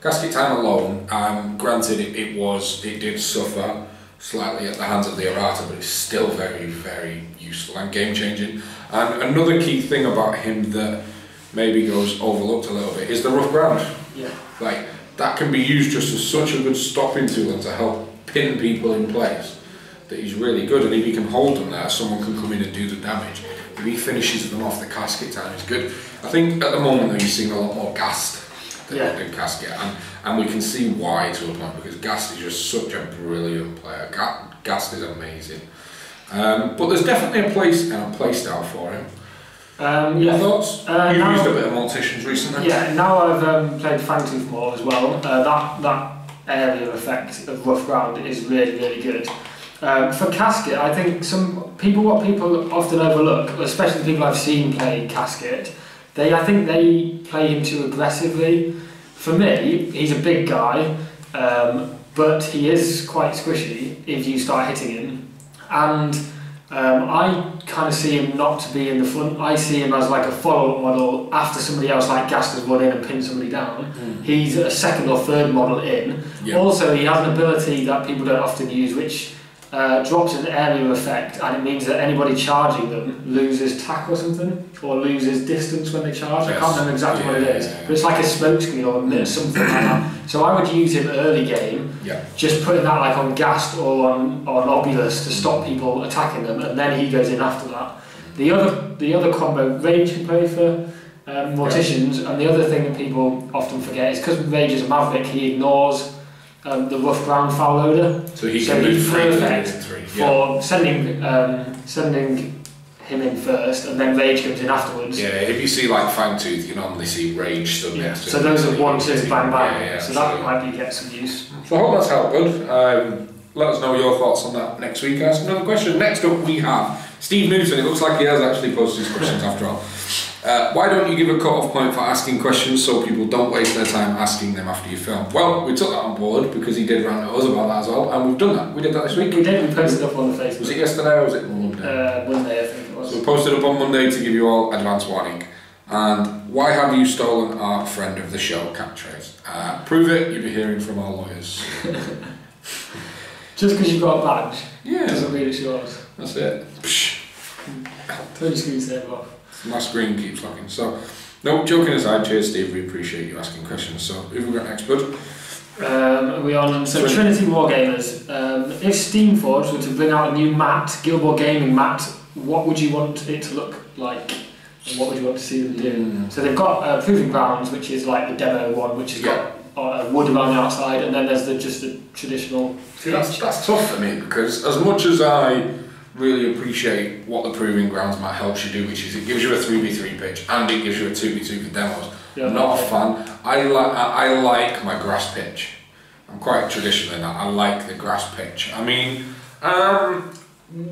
Speaker 2: Casket time alone. Um, granted, it, it was it did suffer slightly at the hands of the errata, but it's still very, very useful and game changing. And another key thing about him that maybe goes overlooked a little bit is the rough ground.
Speaker 1: Yeah.
Speaker 2: Like that can be used just as such a good stopping tool and to help pin people in place. That he's really good, and if he can hold them there, someone can come in and do the damage. If he finishes them off the casket time, it's good. I think at the moment though, you're seeing a lot more Ghast than,
Speaker 1: Yeah.
Speaker 2: than and and we can see why to a point because Ghast is just such a brilliant player. Ga- Ghast is amazing. Um, but there's definitely a place and a play style for him.
Speaker 1: Um,
Speaker 2: Your
Speaker 1: yeah.
Speaker 2: thoughts?
Speaker 1: Uh,
Speaker 2: You've
Speaker 1: now-
Speaker 2: used a bit of Morticians recently.
Speaker 1: Yeah, now I've um, played Fangtooth more as well. Uh, that that area effect of rough ground is really really good. Um, for casket, I think some people what people often overlook, especially people I've seen play casket, they I think they play him too aggressively. For me, he's a big guy, um, but he is quite squishy if you start hitting him, and um, I kind of see him not to be in the front. I see him as like a follow-up model after somebody else like Ghast has run in and pinned somebody down.
Speaker 2: Mm.
Speaker 1: He's a second or third model in.
Speaker 2: Yeah.
Speaker 1: Also, he has an ability that people don't often use, which uh, drops an area effect, and it means that anybody charging them loses tack or something, or loses distance when they charge. I can't remember exactly what it is,
Speaker 2: Yeah, yeah, yeah.
Speaker 1: but it's like a smoke screen or a something like that. So I would use him early game,
Speaker 2: Yeah.
Speaker 1: just putting that like on Ghast or on on Obulus to stop people attacking them, and then he goes in after that. The other the other combo, Rage can play for um, Morticians, and the other thing that people often forget is because Rage is a Maverick, he ignores um, the rough ground foul loader
Speaker 2: So he
Speaker 1: So
Speaker 2: can
Speaker 1: he's perfect
Speaker 2: three. Yeah.
Speaker 1: for sending um, sending him in first, and then Rage comes in afterwards.
Speaker 2: Yeah, if you see like Fangtooth, you normally see Rage stood
Speaker 1: Yeah, So those are one, two, bang, bang.
Speaker 2: Yeah, yeah,
Speaker 1: so
Speaker 2: absolutely.
Speaker 1: that might be get some use.
Speaker 2: So I hope that's helped good. Um, let us know your thoughts on that next week. Ask another question. Next up we have Steve Newton. It looks like he has actually posted his questions after all. Uh, why don't you give a cut-off point for asking questions so people don't waste their time asking them after you film? Well, we took that on board because he did rant at us about that as well, and we've done that. We did that this week.
Speaker 1: We did, we posted up on the Facebook.
Speaker 2: Was it yesterday or was it Monday?
Speaker 1: Uh, Monday, I think it was.
Speaker 2: So we posted up on Monday to give you all advance warning. And why have you stolen our friend of the show catchphrase? Uh, prove it, you'll be hearing from our lawyers.
Speaker 1: Just because you've got a badge
Speaker 2: Yeah,
Speaker 1: doesn't mean it's yours.
Speaker 2: that's it. Psh,
Speaker 1: your screensaver off.
Speaker 2: My screen keeps locking. So, no, joking aside, cheers, Steve. We appreciate you asking questions. So, who have we got next, bud?
Speaker 1: Um, we are we on so
Speaker 2: Trinity.
Speaker 1: Trinity Wargamers. Um, if Steamforge were to bring out a new mat, Ball Gaming mat, what would you want it to look like? And what would you want to see them do?
Speaker 2: Mm.
Speaker 1: So they've got uh, Proving Grounds, which is like the demo one, which has
Speaker 2: Yeah.
Speaker 1: got uh, wood around the outside, and then there's the just the traditional.
Speaker 2: See, that's, that's tough for me because as much as I really appreciate what the Proving Grounds might help you do, which is it gives you a 3v3 pitch and it gives you a 2v2 for demos,
Speaker 1: Yeah,
Speaker 2: not a fan. I, li- I I like my grass pitch. I'm quite traditional in that. I like the grass pitch. I mean, um,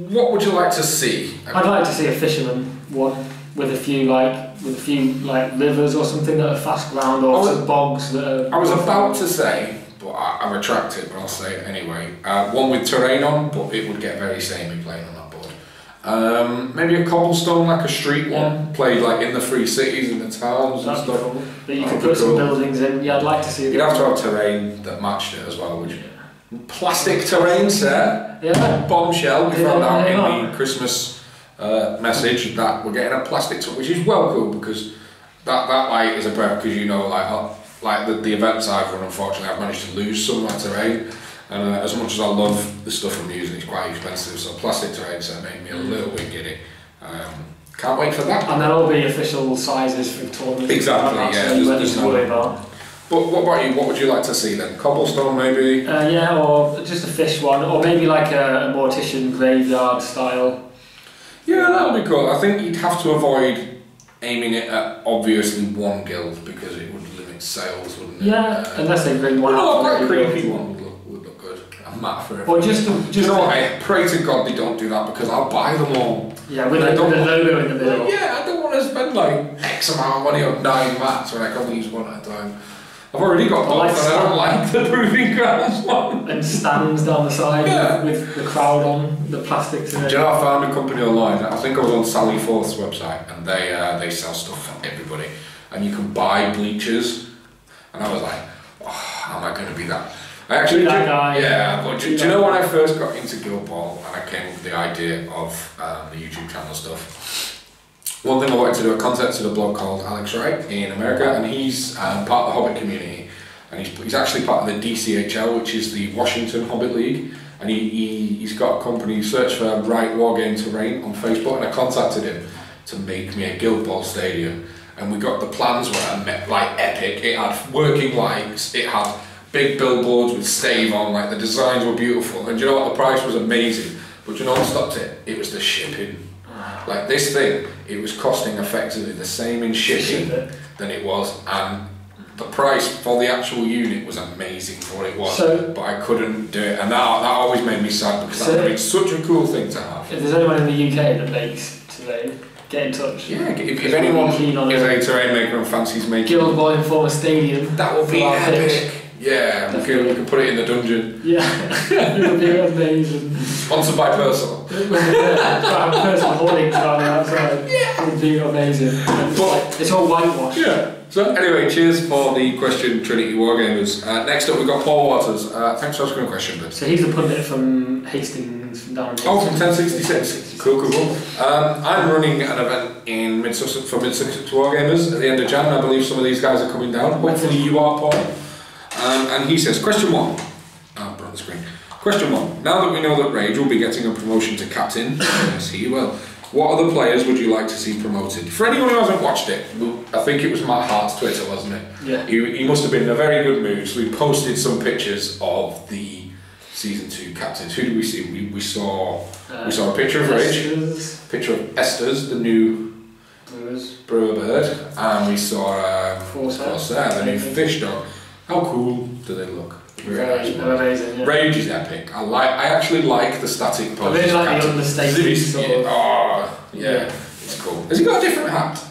Speaker 2: what would you like to see?
Speaker 1: I'd like to see a fisherman one with a few like with a few like rivers or something that are fast ground or
Speaker 2: was-
Speaker 1: some bogs that are.
Speaker 2: I was about to say, but I, I retract it, but I'll say it anyway. Uh, one with terrain on, but it would get very samey playing on that board. Um, maybe a cobblestone, like a street one, played like in the free cities and the towns and
Speaker 1: That'd be
Speaker 2: stuff.
Speaker 1: cool. That you
Speaker 2: That'd
Speaker 1: could put some buildings in. Yeah, I'd like to see.
Speaker 2: You'd have to have terrain that matched it as well, would you? Plastic terrain set.
Speaker 1: Yeah.
Speaker 2: bombshell. We
Speaker 1: Yeah,
Speaker 2: found out
Speaker 1: yeah,
Speaker 2: in the Christmas uh, message that we're getting a plastic which is well cool because that that like is a breath because you know like uh, like the, the events I've run. Unfortunately, I've managed to lose some of my terrain, and uh, as much as I love the stuff I'm using, it's quite expensive. So plastic terrain set made me a little bit giddy. Um, can't wait for that.
Speaker 1: And there'll be official sizes for tournaments.
Speaker 2: Exactly, yeah,
Speaker 1: So
Speaker 2: there's- there's no-
Speaker 1: worry about.
Speaker 2: But what about you? What would you like to see then? Cobblestone maybe?
Speaker 1: Uh, yeah, or just a fish one, or maybe like a, a mortician graveyard style.
Speaker 2: Yeah, that would be cool. I think you'd have to avoid aiming it at obviously one guild because it would limit sales, wouldn't it?
Speaker 1: Yeah,
Speaker 2: Uh,
Speaker 1: unless they bring one
Speaker 2: Well,
Speaker 1: out.
Speaker 2: a
Speaker 1: for
Speaker 2: quite
Speaker 1: every
Speaker 2: creepy one would look, would look good. A mat for
Speaker 1: Or
Speaker 2: everyone.
Speaker 1: just, a,
Speaker 2: Do you
Speaker 1: just
Speaker 2: know what? I pray to God they don't do that because I'll buy them all.
Speaker 1: yeah, with
Speaker 2: I
Speaker 1: the,
Speaker 2: don't
Speaker 1: with the
Speaker 2: want-
Speaker 1: logo in the middle.
Speaker 2: Yeah, I don't want to spend like X amount of money on nine mats when I can only use one at a time. I've already got
Speaker 1: I like
Speaker 2: both and I don't like the Proving Grounds one.
Speaker 1: And stands down the side
Speaker 2: Yeah.
Speaker 1: with the crowd on, the plastic to
Speaker 2: Do you know I found a company online? I think I was on Sally 4th's website, and they uh, they sell stuff for everybody, and you can buy bleachers. And I was like, oh, am I going to be that I actually, do-
Speaker 1: guy.
Speaker 2: yeah, but do, do you know when. I first got into Guild Ball and I came up with the idea of um, the YouTube channel stuff? One thing I wanted to do, I contacted a blog called Alex Wright in America, and he's um, part of the Hobbit community, and he's, he's actually part of the DCHL, which is the Washington Hobbit League, and he, he, he's got a company, search for Wright Wargame Terrain on Facebook, and I contacted him to make me a Guild Ball stadium, and we got the plans were like epic. It had working lights, it had big billboards with stave on, like the designs were beautiful, and you know what? The price was amazing, but you know what stopped it? It was the shipping. Like this thing, it was costing effectively the same in shipping than it was, and the price for the actual unit was amazing for what it was.
Speaker 1: So-
Speaker 2: but I couldn't do it, and that, that always made me sad because that would have been such a cool thing to have.
Speaker 1: If there's anyone in the UK that makes terrain, get in touch.
Speaker 2: Yeah, if, if anyone
Speaker 1: keen on
Speaker 2: is a terrain maker and fancies making,
Speaker 1: Guild Ball Informer Stadium.
Speaker 2: that would be epic.
Speaker 1: pitch.
Speaker 2: Yeah, we could, we could put it in the dungeon.
Speaker 1: Yeah, it would be amazing.
Speaker 2: Sponsored by Personal.
Speaker 1: Have personal hoardings on the outside. It would be amazing. It's, like, it's all whitewash.
Speaker 2: Yeah. So anyway, cheers for the question, Trinity Wargamers. Uh, next up, we've got Paul Waters. Uh, thanks for asking a question, but
Speaker 1: So he's the pundit from Hastings, from down
Speaker 2: Oh, from 1066. Cool, cool, cool. Um, I'm running an event in Mid Sussex for Mid Sussex Wargamers at the end of Jan. I believe some of these guys are coming down. Hopefully you are, Paul. Um, and he says, question one. Oh, brought the screen. Question one. Now that we know that Rage will be getting a promotion to captain, yes, he will. What other players would you like to see promoted? For anyone who hasn't watched it, I think it was Mat Hart's Twitter, wasn't it?
Speaker 1: Yeah.
Speaker 2: He, he must have been in a very good mood. So we posted some pictures of the season two captains. Who did we see? We, we saw
Speaker 1: Uh,
Speaker 2: we saw a picture of Rage,
Speaker 1: Esters,
Speaker 2: picture of Esters, the new
Speaker 1: Brewers.
Speaker 2: brewer bird, and we saw um,
Speaker 1: Corsair.
Speaker 2: Corsair, the new fish dog. How cool do they look? Very
Speaker 1: amazing, yeah.
Speaker 2: Rage is epic. I like. I actually like the static pose.
Speaker 1: I
Speaker 2: pose.
Speaker 1: really like the understated
Speaker 2: It's-
Speaker 1: sort of.
Speaker 2: Oh, yeah,
Speaker 1: Yeah.
Speaker 2: it's cool. Has he got a different hat?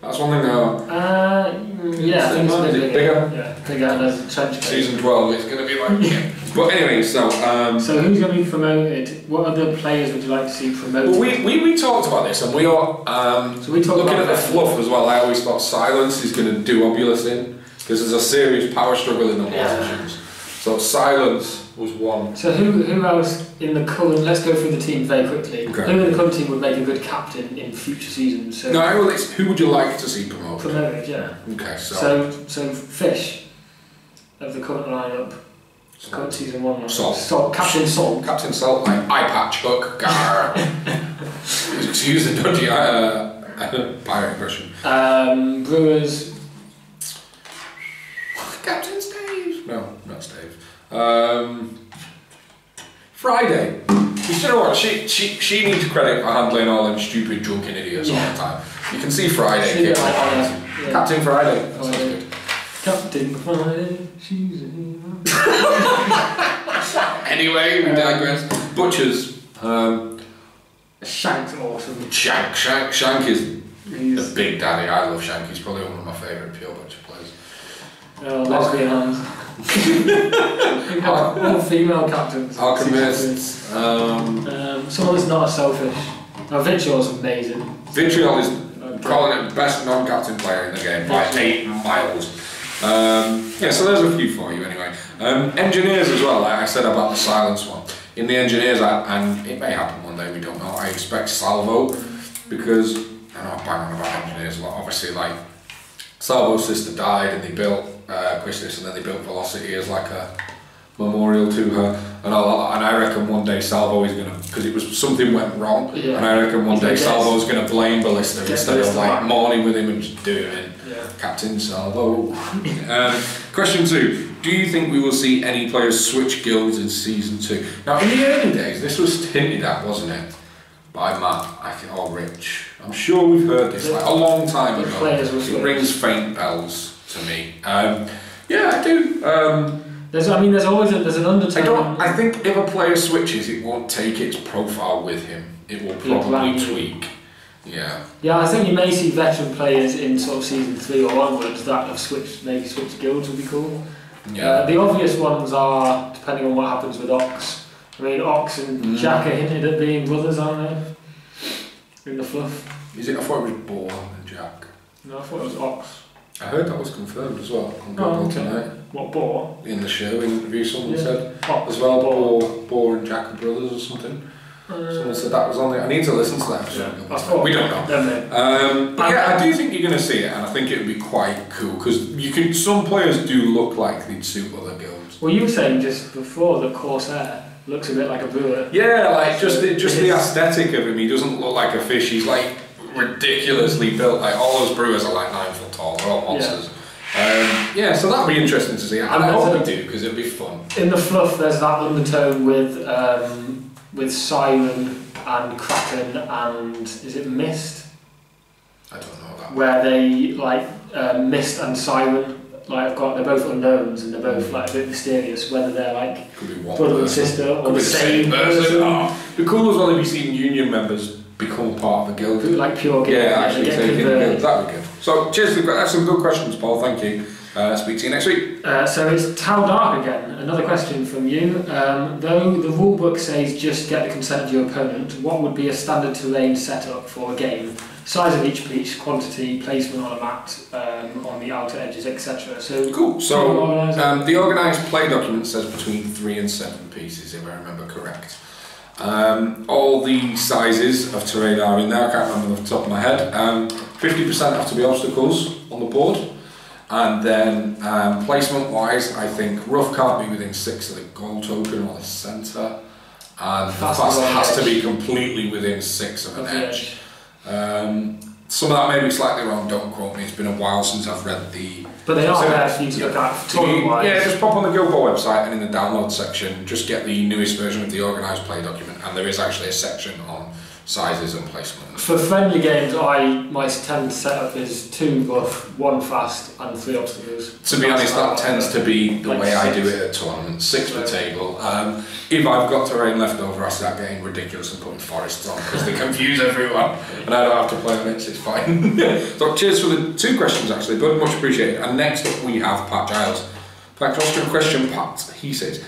Speaker 2: That's one thing. Uh,
Speaker 1: Uh, mm, yeah, I think it's a
Speaker 2: Is
Speaker 1: bit
Speaker 2: it
Speaker 1: bigger.
Speaker 2: bigger?
Speaker 1: Yeah, bigger and there's a trench coat.
Speaker 2: season twelve, it's going to be like. yeah. But anyway, so um,
Speaker 1: So who's going to be promoted? What other players would you like to see promoted?
Speaker 2: Well, we, we, we talked about this, and we are um,
Speaker 1: so we talked
Speaker 2: looking
Speaker 1: about
Speaker 2: at the fluff as well. I always thought silence is going to do Obulus in because there's a serious power struggle in the
Speaker 1: Yeah.
Speaker 2: positions. So silence was one.
Speaker 1: So who who else in the current? Let's go through the team very quickly.
Speaker 2: Okay.
Speaker 1: Who in the current team would make a good captain in future seasons? So
Speaker 2: No, well, it's who would you like to see promoted?
Speaker 1: promoted, yeah.
Speaker 2: Okay, so,
Speaker 1: So so fish of the current lineup. Current season one. lineup.
Speaker 2: Salt.
Speaker 1: Salt. Captain Salt.
Speaker 2: Captain Salt, like eye patch hook, gar. Excuse the dodgy uh, pirate impression.
Speaker 1: Um, Brewers.
Speaker 2: Captain Stave. No, not Stave. Um, Friday. You know what? She, she, she needs credit for handling all them stupid drunken idiots all the time. You can see Friday.
Speaker 1: Like,
Speaker 2: off.
Speaker 1: oh, yeah.
Speaker 2: Captain Friday. That sounds good.
Speaker 1: Captain Friday. She's a.
Speaker 2: Anyway, we digress. Butchers. Um,
Speaker 1: Shank's awesome.
Speaker 2: Shank. Shank. Shank is
Speaker 1: He's
Speaker 2: big daddy. I love Shank. He's probably one of my favourite pure butcher players.
Speaker 1: oh, lesbian hands. We've got all female captains.
Speaker 2: Alchemist. Um,
Speaker 1: Um, someone that's not as selfish. Now, Vitriol's amazing.
Speaker 2: Vitriol is
Speaker 1: Okay.
Speaker 2: calling it the best non-captain player in the game by eight miles. Um, yeah, so there's a few for you anyway. Um, engineers as well, like I said about the silence one. In the engineers, I, and it may happen one day, we don't know. I expect Salvo because I know I bang on about engineers a lot. Obviously, like Salvo's sister died and they built uh, Quistis and then they built Velocity as like a memorial to her. And, and I reckon one day Salvo is gonna because it was something went wrong.
Speaker 1: Yeah.
Speaker 2: And I reckon one day
Speaker 1: Yes.
Speaker 2: Salvo's gonna blame Ballista instead of like mourning with him and just do him in.
Speaker 1: Yeah.
Speaker 2: Captain Salvo. um, question two: Do you think we will see any players switch guilds in season two? Now, in the early days, this was hinted at, wasn't it, by Matt I think, or Rich? I'm sure we've heard this like a long time ago. It rings faint bells to me. Um, yeah, I do. Um,
Speaker 1: There's, I mean, there's always a, there's an undertone.
Speaker 2: I don't. I think if a player switches, it won't take its profile with him. It will probably tweak. Yeah.
Speaker 1: Yeah, I think you may see veteran players in sort of season three or onwards that have switched, maybe switched guilds would be cool.
Speaker 2: Yeah.
Speaker 1: Uh, the obvious ones are, depending on what happens with Ox. I mean, Ox and
Speaker 2: Mm.
Speaker 1: Jack are hinted at being brothers, aren't they? In the fluff.
Speaker 2: Is it? I thought it was Boar and Jack.
Speaker 1: No, I thought it was Ox.
Speaker 2: I heard that was confirmed as well on Good
Speaker 1: Oh,
Speaker 2: Ball
Speaker 1: okay.
Speaker 2: tonight.
Speaker 1: What boar?
Speaker 2: In the show interview, someone
Speaker 1: Yeah.
Speaker 2: said
Speaker 1: Oh,
Speaker 2: as well,
Speaker 1: Boar.
Speaker 2: Boar, Boar and Jack are brothers or something.
Speaker 1: Uh,
Speaker 2: Someone said that was on there. I need to listen to that.
Speaker 1: yeah, that's
Speaker 2: we don't know. Um, but yeah, I do think you're going to see it, and I think it would be quite cool because you can. Some players do look like they'd suit other guilds.
Speaker 1: Well, you were saying just before that Corsair looks a bit like a brewer.
Speaker 2: Yeah, like just the, just the aesthetic of him. He doesn't look like a fish. He's like ridiculously built. Like all those brewers are like nine foot tall. They're all monsters. Um, yeah, so that'll be interesting to see. And I hope
Speaker 1: also-
Speaker 2: they do because it'd be fun.
Speaker 1: In the fluff, there's that undertone with um, with Siren and Kraken and is it Mist,
Speaker 2: I don't know that.
Speaker 1: where they like uh, Mist and Siren like have got they're both unknowns and they're both like a bit mysterious whether they're like
Speaker 2: Could be
Speaker 1: brother and sister or
Speaker 2: Could
Speaker 1: the
Speaker 2: be
Speaker 1: same
Speaker 2: person.
Speaker 1: person.
Speaker 2: Oh, the cool as well if you seen union members become part of the guild.
Speaker 1: Like pure guild,
Speaker 2: Yeah, actually
Speaker 1: they get
Speaker 2: taking the guild. That'd be good. So cheers, we've got that's some good questions, Paul. Thank you. Uh, speak to you next week.
Speaker 1: Uh, so it's Tau Dark again. Another question from you. Um, though the rulebook says just get the consent of your opponent, what would be a standard terrain setup for a game? Size of each piece, quantity, placement on a mat, um, on the outer edges, etc. So
Speaker 2: Cool. So um, the organised play document says between three and seven pieces, if I remember correct. Um, all the sizes of terrain are in there. I can't remember off the top of my head. Um, 50% have to be obstacles on the board. And then um, placement wise, I think rough can't be within six of the goal token or the centre. And
Speaker 1: Fast
Speaker 2: fast has to be completely within six of an
Speaker 1: the
Speaker 2: edge. Some of that may be slightly wrong, don't quote me. It's been a while since I've read the
Speaker 1: But they are there for you to look at
Speaker 2: If
Speaker 1: tournament
Speaker 2: you- Yeah, just pop on the Guild Ball website and in the download section, just get the newest version of the organised play document, and there is actually a section on sizes and placement.
Speaker 1: For friendly games, I my tend setup is two rough, one fast, and three obstacles.
Speaker 2: To be honest, that tends to be the
Speaker 1: Like
Speaker 2: way I do it at tournaments. Six per table. Um, if I've got terrain left over, I start getting ridiculous and putting forests on because they confuse everyone, and I don't have to play it, it's fine. so cheers for the two questions actually, but much appreciated. And next up we have Pat Giles. Back to Austrian question, Pat. He says.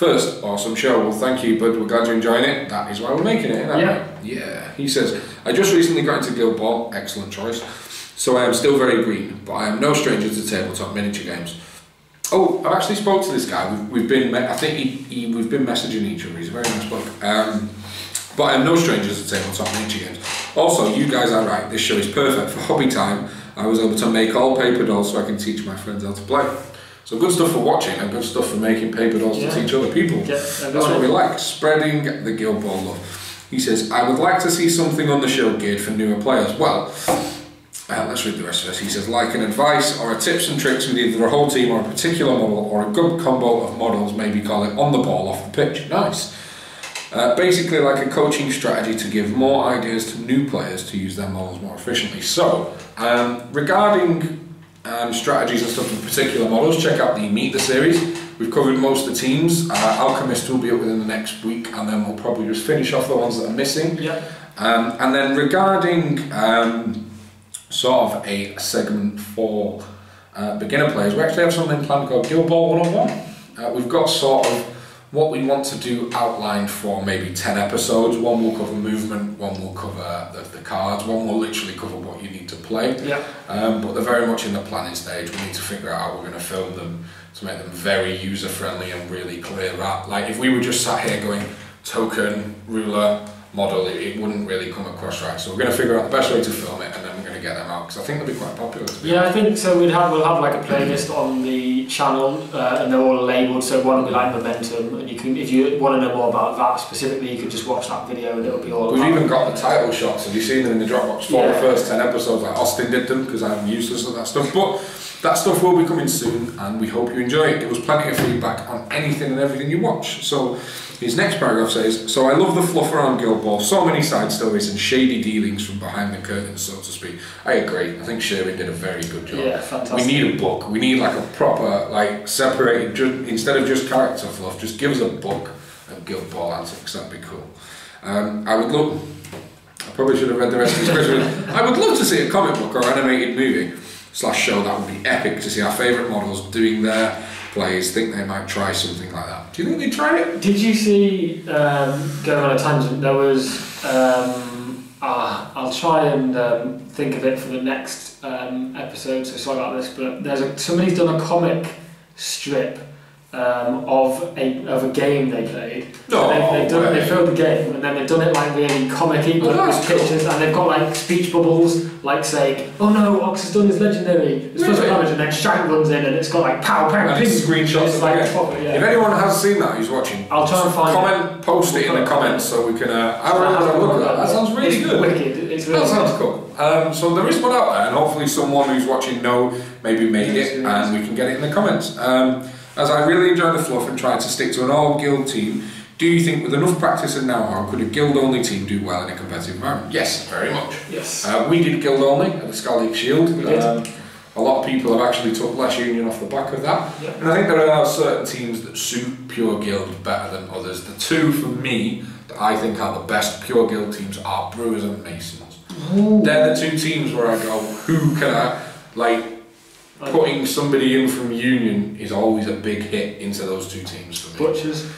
Speaker 2: First, awesome show. Well, thank you, bud. We're glad you're enjoying it. That is why we're making it?
Speaker 1: Yeah.
Speaker 2: Yeah. He says, I just recently got into Guild Ball. Excellent choice. So I am still very green, but I am no stranger to tabletop miniature games. Oh, I've actually spoke to this guy. We've, we've been, I think he, he, we've been messaging each other. He's a very nice bloke. Um, but I am no stranger to tabletop miniature games. Also, you guys are right. This show is perfect for hobby time. I was able to make all paper dolls so I can teach my friends how to play. So good stuff for watching and good stuff for making paper dolls
Speaker 1: Yeah.
Speaker 2: to teach other people.
Speaker 1: Get
Speaker 2: That's what we like, spreading the Guild Ball love. He says, I would like to see something on the show geared for newer players. Well, uh, let's read the rest of this. He says, like an advice or a tips and tricks with either a whole team or a particular model or a good combo of models, maybe call it on the ball, off the pitch. Nice. Uh, basically, like a coaching strategy to give more ideas to new players to use their models more efficiently. So, um, regarding um, strategies and stuff for particular models, check out the Meet the series. We've covered most of the teams. Uh, Alchemist will be up within the next week, and then we'll probably just finish off the ones that are missing.
Speaker 1: Yeah.
Speaker 2: Um, and then regarding um, sort of a segment for uh, beginner players, we actually have something planned called Guild Ball 101. Uh, we've got sort of what we want to do outlined for maybe 10 episodes. One will cover movement, one will cover the, the cards, one will literally cover what you need to play.
Speaker 1: Yeah.
Speaker 2: Um, but they're very much in the planning stage. We need to figure out how we're going to film them to make them very user friendly and really clear. Like if we were just sat here going token, ruler, model, it, it wouldn't really come across right. So we're going to figure out the best way to film it and then we're going to get them out because I think they'll be quite popular. To be
Speaker 1: Yeah, I think so. We'd have we'll have like a playlist on the channel, uh, and they're all labelled. So one will be like momentum, and you can if you want to know more about that specifically, you can just watch that video, and it'll be all.
Speaker 2: We've even got the title shots. Have you seen them in the Dropbox for the first 10 episodes? Like Austin did them because I'm useless at that stuff. But that stuff will be coming soon and we hope you enjoy it. Give us plenty of feedback on anything and everything you watch. So his next paragraph says, So I love the fluff around Guild Ball. So many side stories and shady dealings from behind the curtains, so to speak. I agree. I think Sherwin did a very good job.
Speaker 1: Yeah, fantastic.
Speaker 2: We need a book. We need like a proper, like separated, instead of just character fluff, just give us a book of Guild Ball antics. That'd be cool. Um, I would love. I probably should have read the rest of this question. I would love to see a comic book or animated movie slash show. That would be epic to see our favourite models doing their plays. Think they might try something like that. Do you think they'd try it?
Speaker 1: Did you see, um, going on a tangent, there was, um, ah, I'll try and um, think of it for the next um, episode. So sorry about this, but there's a, somebody's done a comic strip um, of a of a game they played.
Speaker 2: No
Speaker 1: they've, they've done
Speaker 2: way.
Speaker 1: they filmed the game and then they've done it like really comic-y,
Speaker 2: Oh,
Speaker 1: but with
Speaker 2: cool.
Speaker 1: pictures, and they've got like speech bubbles, like saying, "Oh no, Ox has done his legendary." It's supposed to damage, and then Shank runs in, and it's got like pow pow
Speaker 2: And
Speaker 1: ping.
Speaker 2: screenshots
Speaker 1: It's like proper,
Speaker 2: If anyone has seen that, who's watching,
Speaker 1: I'll try and find
Speaker 2: comment, post it in the comments so we can. Uh, have have a look at that. That sounds really
Speaker 1: it's
Speaker 2: good.
Speaker 1: Wicked. It's really
Speaker 2: That sounds cool. Um, so there is one out there, and hopefully someone who's watching know maybe made it, and we can get it in the comments. Um, as I really enjoy the fluff and try to stick to an all guild team, do you think with enough practice and know-how, could a guild only team do well in a competitive environment? Yes, very much.
Speaker 1: Yes.
Speaker 2: Uh, we did guild only at the Scaldic Shield.
Speaker 1: We did.
Speaker 2: Um, a lot of people have actually took less union off the back of that.
Speaker 1: Yeah.
Speaker 2: And I think there are certain teams that suit pure guild better than others. The two for me that I think are the best pure guild teams are Brewers and Masons. They're the two teams where I go, who can I like putting somebody in from Union is always a big hit into those two teams for me.
Speaker 1: Butchers.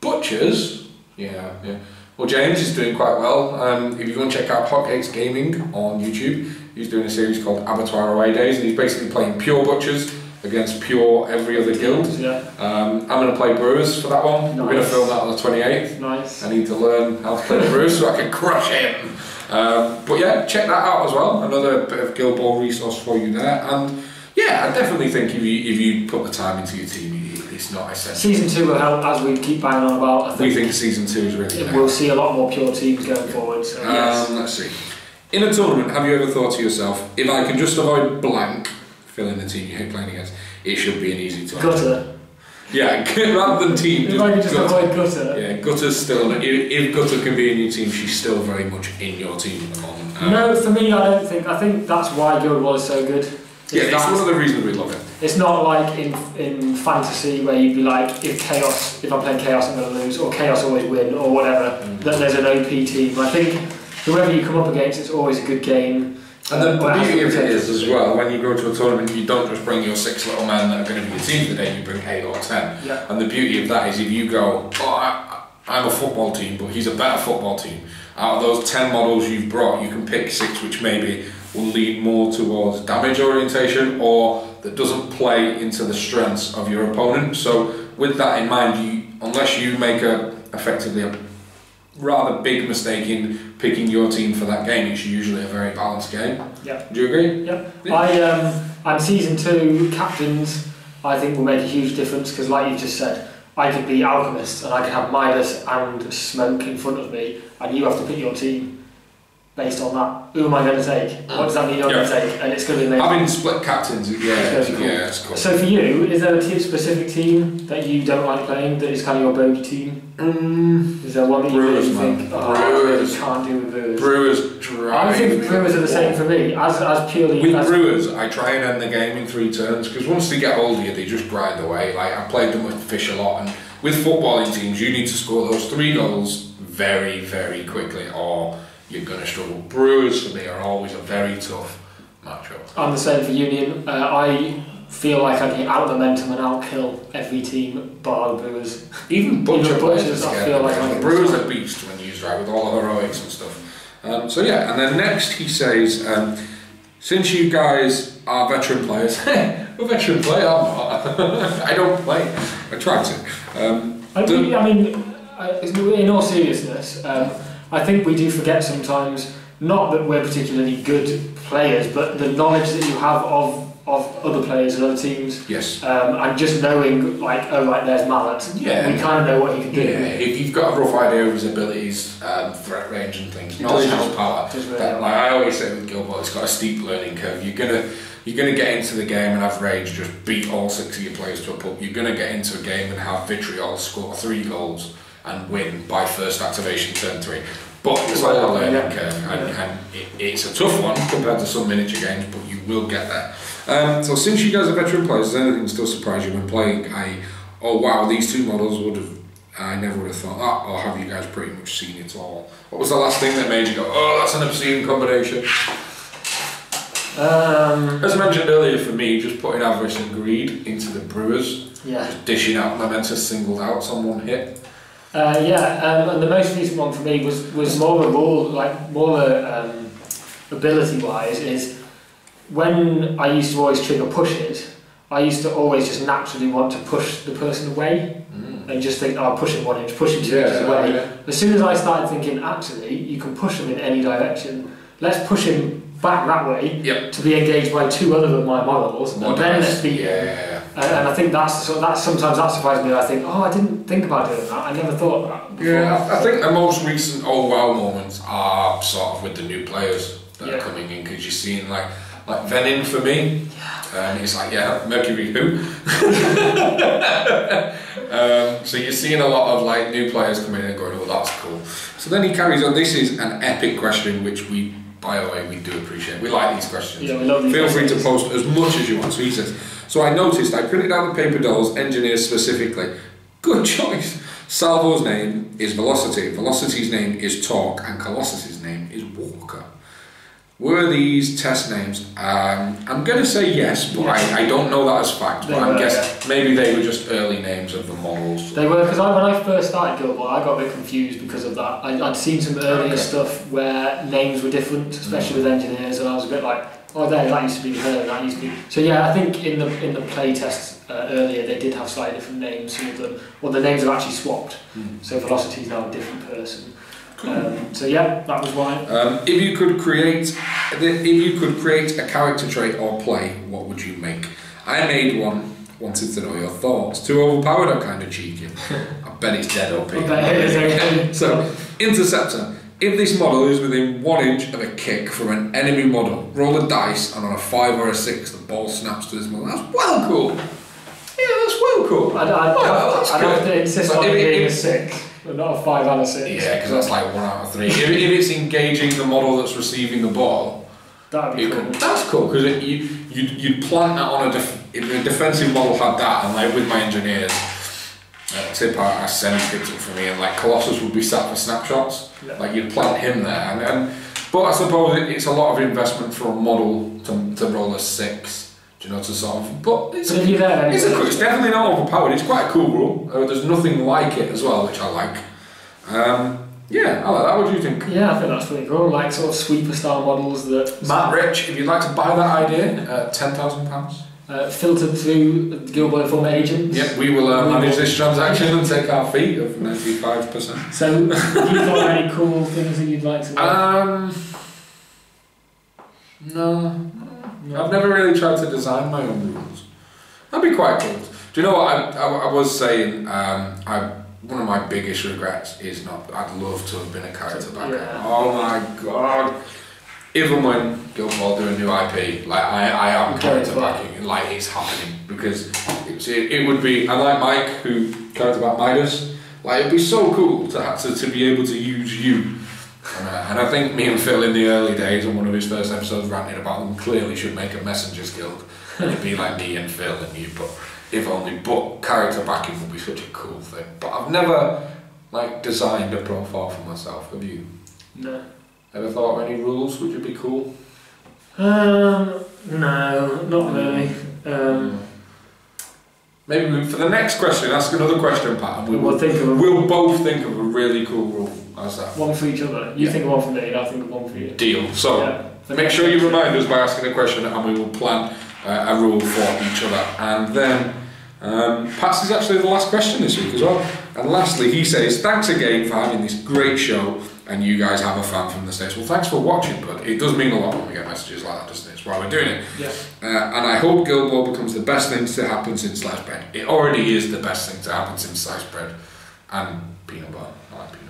Speaker 2: Butchers, yeah, yeah. Well, James is doing quite well. Um, if you go and check out Hotcakes Gaming on YouTube, he's doing a series called Abattoir Away Days, and he's basically playing pure butchers against pure every other guild.
Speaker 1: Yeah.
Speaker 2: Um, I'm going to play Brewers for that one. Nice. We're going to film that on the 28th.
Speaker 1: Nice.
Speaker 2: I need to learn how to play Brewers so I can crush him. Um, but yeah, check that out as well. Another bit of Guild Ball resource for you there. And yeah, I definitely think if you if you put the time into your team, it- it's not essential.
Speaker 1: Season two will help as we keep banging on about. I
Speaker 2: We
Speaker 1: think
Speaker 2: think season two is really good.
Speaker 1: we'll see a lot more pure teams going forward. So yes.
Speaker 2: Um, let's see. In a tournament, have you ever thought to yourself, if I can just avoid blank, fill in the team you hate playing against, it should be an easy tournament.
Speaker 1: Gutter.
Speaker 2: Yeah, rather than team.
Speaker 1: If I could just
Speaker 2: gutter.
Speaker 1: avoid gutter.
Speaker 2: Yeah, Gutter's still. If, if Gutter can be in your team, she's still very much in your team at the moment. Um,
Speaker 1: No, for me, I don't think. I think that's why Guild Wars is so good.
Speaker 2: Yeah,
Speaker 1: It's
Speaker 2: one of the reasons we love it.
Speaker 1: It's not like in in fantasy where you'd be like, if chaos, if I'm playing chaos, I'm going to lose, or chaos always win, or whatever.
Speaker 2: Mm.
Speaker 1: That there's an OP team. I think whoever you come up against, it's always a good game.
Speaker 2: And the, the beauty of it is as well, when you go to a tournament, you don't just bring your six little men that are going to be your team for the day, you bring eight or ten.
Speaker 1: Yeah.
Speaker 2: And the beauty of that is if you go, oh, I, I'm a football team, but he's a better football team. Out of those 10 models you've brought, you can pick six which maybe will lean more towards damage orientation or that doesn't play into the strengths of your opponent. So with that in mind, you unless you make a effectively a rather big mistake in picking your team for that game, it's usually a very balanced game.
Speaker 1: Yeah.
Speaker 2: Do you agree? Yeah.
Speaker 1: I um, I'm season two captains. I think will make a huge difference because, like you just said, I could be alchemist and I could have Midas and smoke in front of me, and you have to pick your team based on that. Who am I going to take? What does that mean? I'm
Speaker 2: Yeah.
Speaker 1: going to take, and it's going to be amazing.
Speaker 2: Having split captains, yeah,
Speaker 1: It's gonna be cool.
Speaker 2: yeah, it's cool.
Speaker 1: So for you, is there a team, specific team that you don't like playing that is kind of your bogey team?
Speaker 2: Mm,
Speaker 1: Is there one that you
Speaker 2: Brewers,
Speaker 1: really think, oh, I really can't do with Brewers?
Speaker 2: Brewers drive.
Speaker 1: I think Brewers are the same for me, as, as purely
Speaker 2: With
Speaker 1: as
Speaker 2: Brewers, I try and end the game in three turns because once they get older, they just grind away. Like I played them with Fish a lot, and with footballing teams, you need to score those three goals very, very quickly, or you're going to struggle. Brewers for me are always a very tough matchup.
Speaker 1: I'm the same for Union. Uh, I feel like I can out of momentum and I'll kill every team bar the Brewers.
Speaker 2: Even Butcher
Speaker 1: Butchers, I feel like. I
Speaker 2: The Brewers are beast when used right with all the heroics and stuff. Um, so yeah, and then next he says, um, since you guys are veteran players, a veteran player, I'm not. I don't play. I try to. Um,
Speaker 1: I, we, I mean, uh, in all seriousness, um, I think we do forget sometimes, not that we're particularly good players, but the knowledge that you have of, of other players and other teams,
Speaker 2: yes.
Speaker 1: um, and just knowing, like, oh, right, there's Mallet.
Speaker 2: Yeah.
Speaker 1: We kind of know what he can do.
Speaker 2: Yeah, if you've got a rough idea of his abilities, um, threat range and things, knowledge is power.
Speaker 1: Really
Speaker 2: That, like I always say with Guild Ball, it's got a steep learning curve. You're gonna you're gonna get into the game and have rage, just beat all six of your players to a pulp. You're gonna get into a game and have vitriol, score three goals and win by first activation turn three. But it's a learning
Speaker 1: Yeah.
Speaker 2: curve, and, and it, it's a tough one compared to some miniature games, but you will get there. Um, so since you guys are veteran players, does anything still surprise you when playing? I oh wow, these two models would have. I never would have thought that, or have you guys pretty much seen it all? What was the last thing that made you go, oh, that's an obscene combination?
Speaker 1: Um,
Speaker 2: As mentioned earlier, for me, just putting avarice and greed into the Brewers,
Speaker 1: yeah.
Speaker 2: just dishing out momentous singled outs on one hit.
Speaker 1: Uh, yeah, um, and the most recent one for me was, was more of a rule, like more um, ability wise, is when I used to always trigger pushes, I used to always just naturally want to push the person away
Speaker 2: Mm.
Speaker 1: and just think, oh, push him one inch, push him two inches away.
Speaker 2: yeah.
Speaker 1: As soon as I started thinking, actually, you can push him in any direction, let's push him back that way
Speaker 2: Yep.
Speaker 1: to be engaged by two other of my models, and then let's
Speaker 2: yeah, yeah, yeah.
Speaker 1: And, I think that's so that's sometimes that surprises me. I think, oh, I didn't think about doing that. I never thought that. Before.
Speaker 2: Yeah, I, I think the most recent oh wow moments are sort of with the new players that
Speaker 1: Yeah.
Speaker 2: are coming in because you're seeing like like Venin for me, and he's like yeah Mercury who. um, so you're seeing a lot of like new players coming in and going oh that's cool. So then he carries on. This is an epic question which we by the way we do appreciate. it. We like these questions.
Speaker 1: Yeah, we love these
Speaker 2: Feel free to post as much as you want. So he says, so I noticed I printed out the paper dolls, engineers specifically. Good choice. Salvo's name is Velocity, Velocity's name is Torque, and Colossus's name is Walker. Were these test names? Um, I'm going to say yes, but I, I don't know that as fact.
Speaker 1: They
Speaker 2: But I'm guessing maybe they were just early names of the models.
Speaker 1: They were because when I first started Guild Ball, I got a bit confused because of that. I, I'd seen some earlier
Speaker 2: Okay.
Speaker 1: stuff where names were different, especially with engineers, and I was a bit like, oh, there, that used to be her, that used to be. So yeah, I think in the in the play tests uh, earlier, they did have slightly different names. Some of them, well, the names have actually swapped.
Speaker 2: Hmm.
Speaker 1: So Velocity is now a different person. Um, so yeah, that was why.
Speaker 2: Um, if you could create, if you could create a character trait or play, what would you make? I made one. Wanted to know your thoughts. Too overpowered or kind of cheeky? I bet it's dead OP.
Speaker 1: I bet it is, okay.
Speaker 2: so, interceptor. If this model is within one inch of a kick from an enemy model, roll a dice, and on a five or a six, the ball snaps to this model. That's well cool. Yeah, that's well cool.
Speaker 1: I'd, I'd,
Speaker 2: Well, that's
Speaker 1: I'd have to insist on it being a six, but not a five and a six.
Speaker 2: Yeah, because that's like one out of three. if, if it's engaging the model that's receiving the ball,
Speaker 1: That'd be cool.
Speaker 2: could, that's cool because you you'd, you'd plant that on a def, a defensive model had that and like with my engineers uh, tip I, I picked it for me and like Colossus would be sat for snapshots
Speaker 1: Yeah.
Speaker 2: like you'd plant him there and, and but I suppose it, it's a lot of investment for a model to, to roll a six do you know to sort of but it's a,
Speaker 1: there,
Speaker 2: it's, a, it's definitely not overpowered it's quite a cool rule uh, there's nothing like it as well which I like um, yeah I like that what do you think
Speaker 1: Yeah, I think that's pretty cool. Like sort of sweeper style models that
Speaker 2: Matt Rich, if you'd like to buy that idea, uh, ten thousand pounds.
Speaker 1: uh, filtered through Guild Ball Inform agents.
Speaker 2: Yep, we will uh, manage this transaction and take our fee of ninety-five percent.
Speaker 1: So, have you got any cool things that you'd like to? do?
Speaker 2: Um, no, I've never really tried to design my own rules. That'd be quite cool. Do you know what I, I, I was saying? Um, I one of my biggest regrets is not. I'd love to have been a character backer.
Speaker 1: Yeah.
Speaker 2: Oh my god! Even when Guild Ball do a new IP, like I, I am
Speaker 1: Okay,
Speaker 2: character backing, like it's happening because it, it would be. I like Mike who character back Midas. Like it'd be so cool to have to, to be able to use you. And, uh, and I think me and Phil in the early days on one of his first episodes ranting about them clearly should make a messengers guild. And it'd be like me and Phil and you, but if only. But character backing would be such a cool thing. But I've never like designed a profile for myself. Have you?
Speaker 1: no.
Speaker 2: Ever thought of any rules would be cool?
Speaker 1: Um, no, not really. Um,
Speaker 2: Maybe we, for the next question, ask another question, Pat, and we
Speaker 1: we'll
Speaker 2: will,
Speaker 1: think of a,
Speaker 2: we'll both think of a really cool rule. How's that?
Speaker 1: one for each other. You
Speaker 2: Yeah.
Speaker 1: think of one for me, and I'll think of one for you.
Speaker 2: Deal. So.
Speaker 1: yeah.
Speaker 2: Make sure you remind us by asking a question and we will plan uh, a rule for each other. And then um, Pat's is actually the last question this week as well. And lastly, he says, Thanks again for having this great show and you guys have a fan from the States. Well, thanks for watching, but it does mean a lot when we get messages like that, doesn't it? It's why we're doing it.
Speaker 1: Yeah.
Speaker 2: Uh, and I hope Guild Ball becomes the best thing to happen since sliced bread. It already is the best thing to happen since sliced bread and peanut butter. I like peanut butter.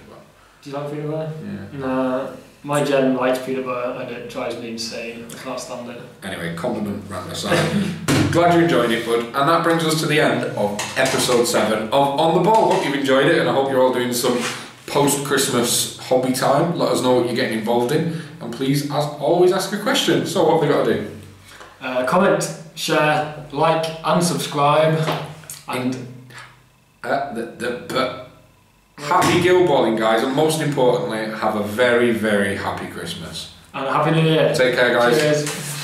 Speaker 1: Do you like peanut butter?
Speaker 2: Yeah.
Speaker 1: Nah. My gen likes peanut butter, and it drives me insane. I can't stand it.
Speaker 2: Anyway, compliment rant aside. Glad you enjoyed it, bud. And that brings us to the end of episode 7 of On the Ball. Hope you've enjoyed it and I hope you're all doing some post Christmas hobby time. Let us know what you're getting involved in. And please, as always, ask a question. So, what have they got to do?
Speaker 1: Uh, comment, share, like, and subscribe. And
Speaker 2: Uh, the, the, but happy Guild Balling, guys, and most importantly, have a very, very happy Christmas.
Speaker 1: and a happy New Year.
Speaker 2: Take care, guys.
Speaker 1: Cheers.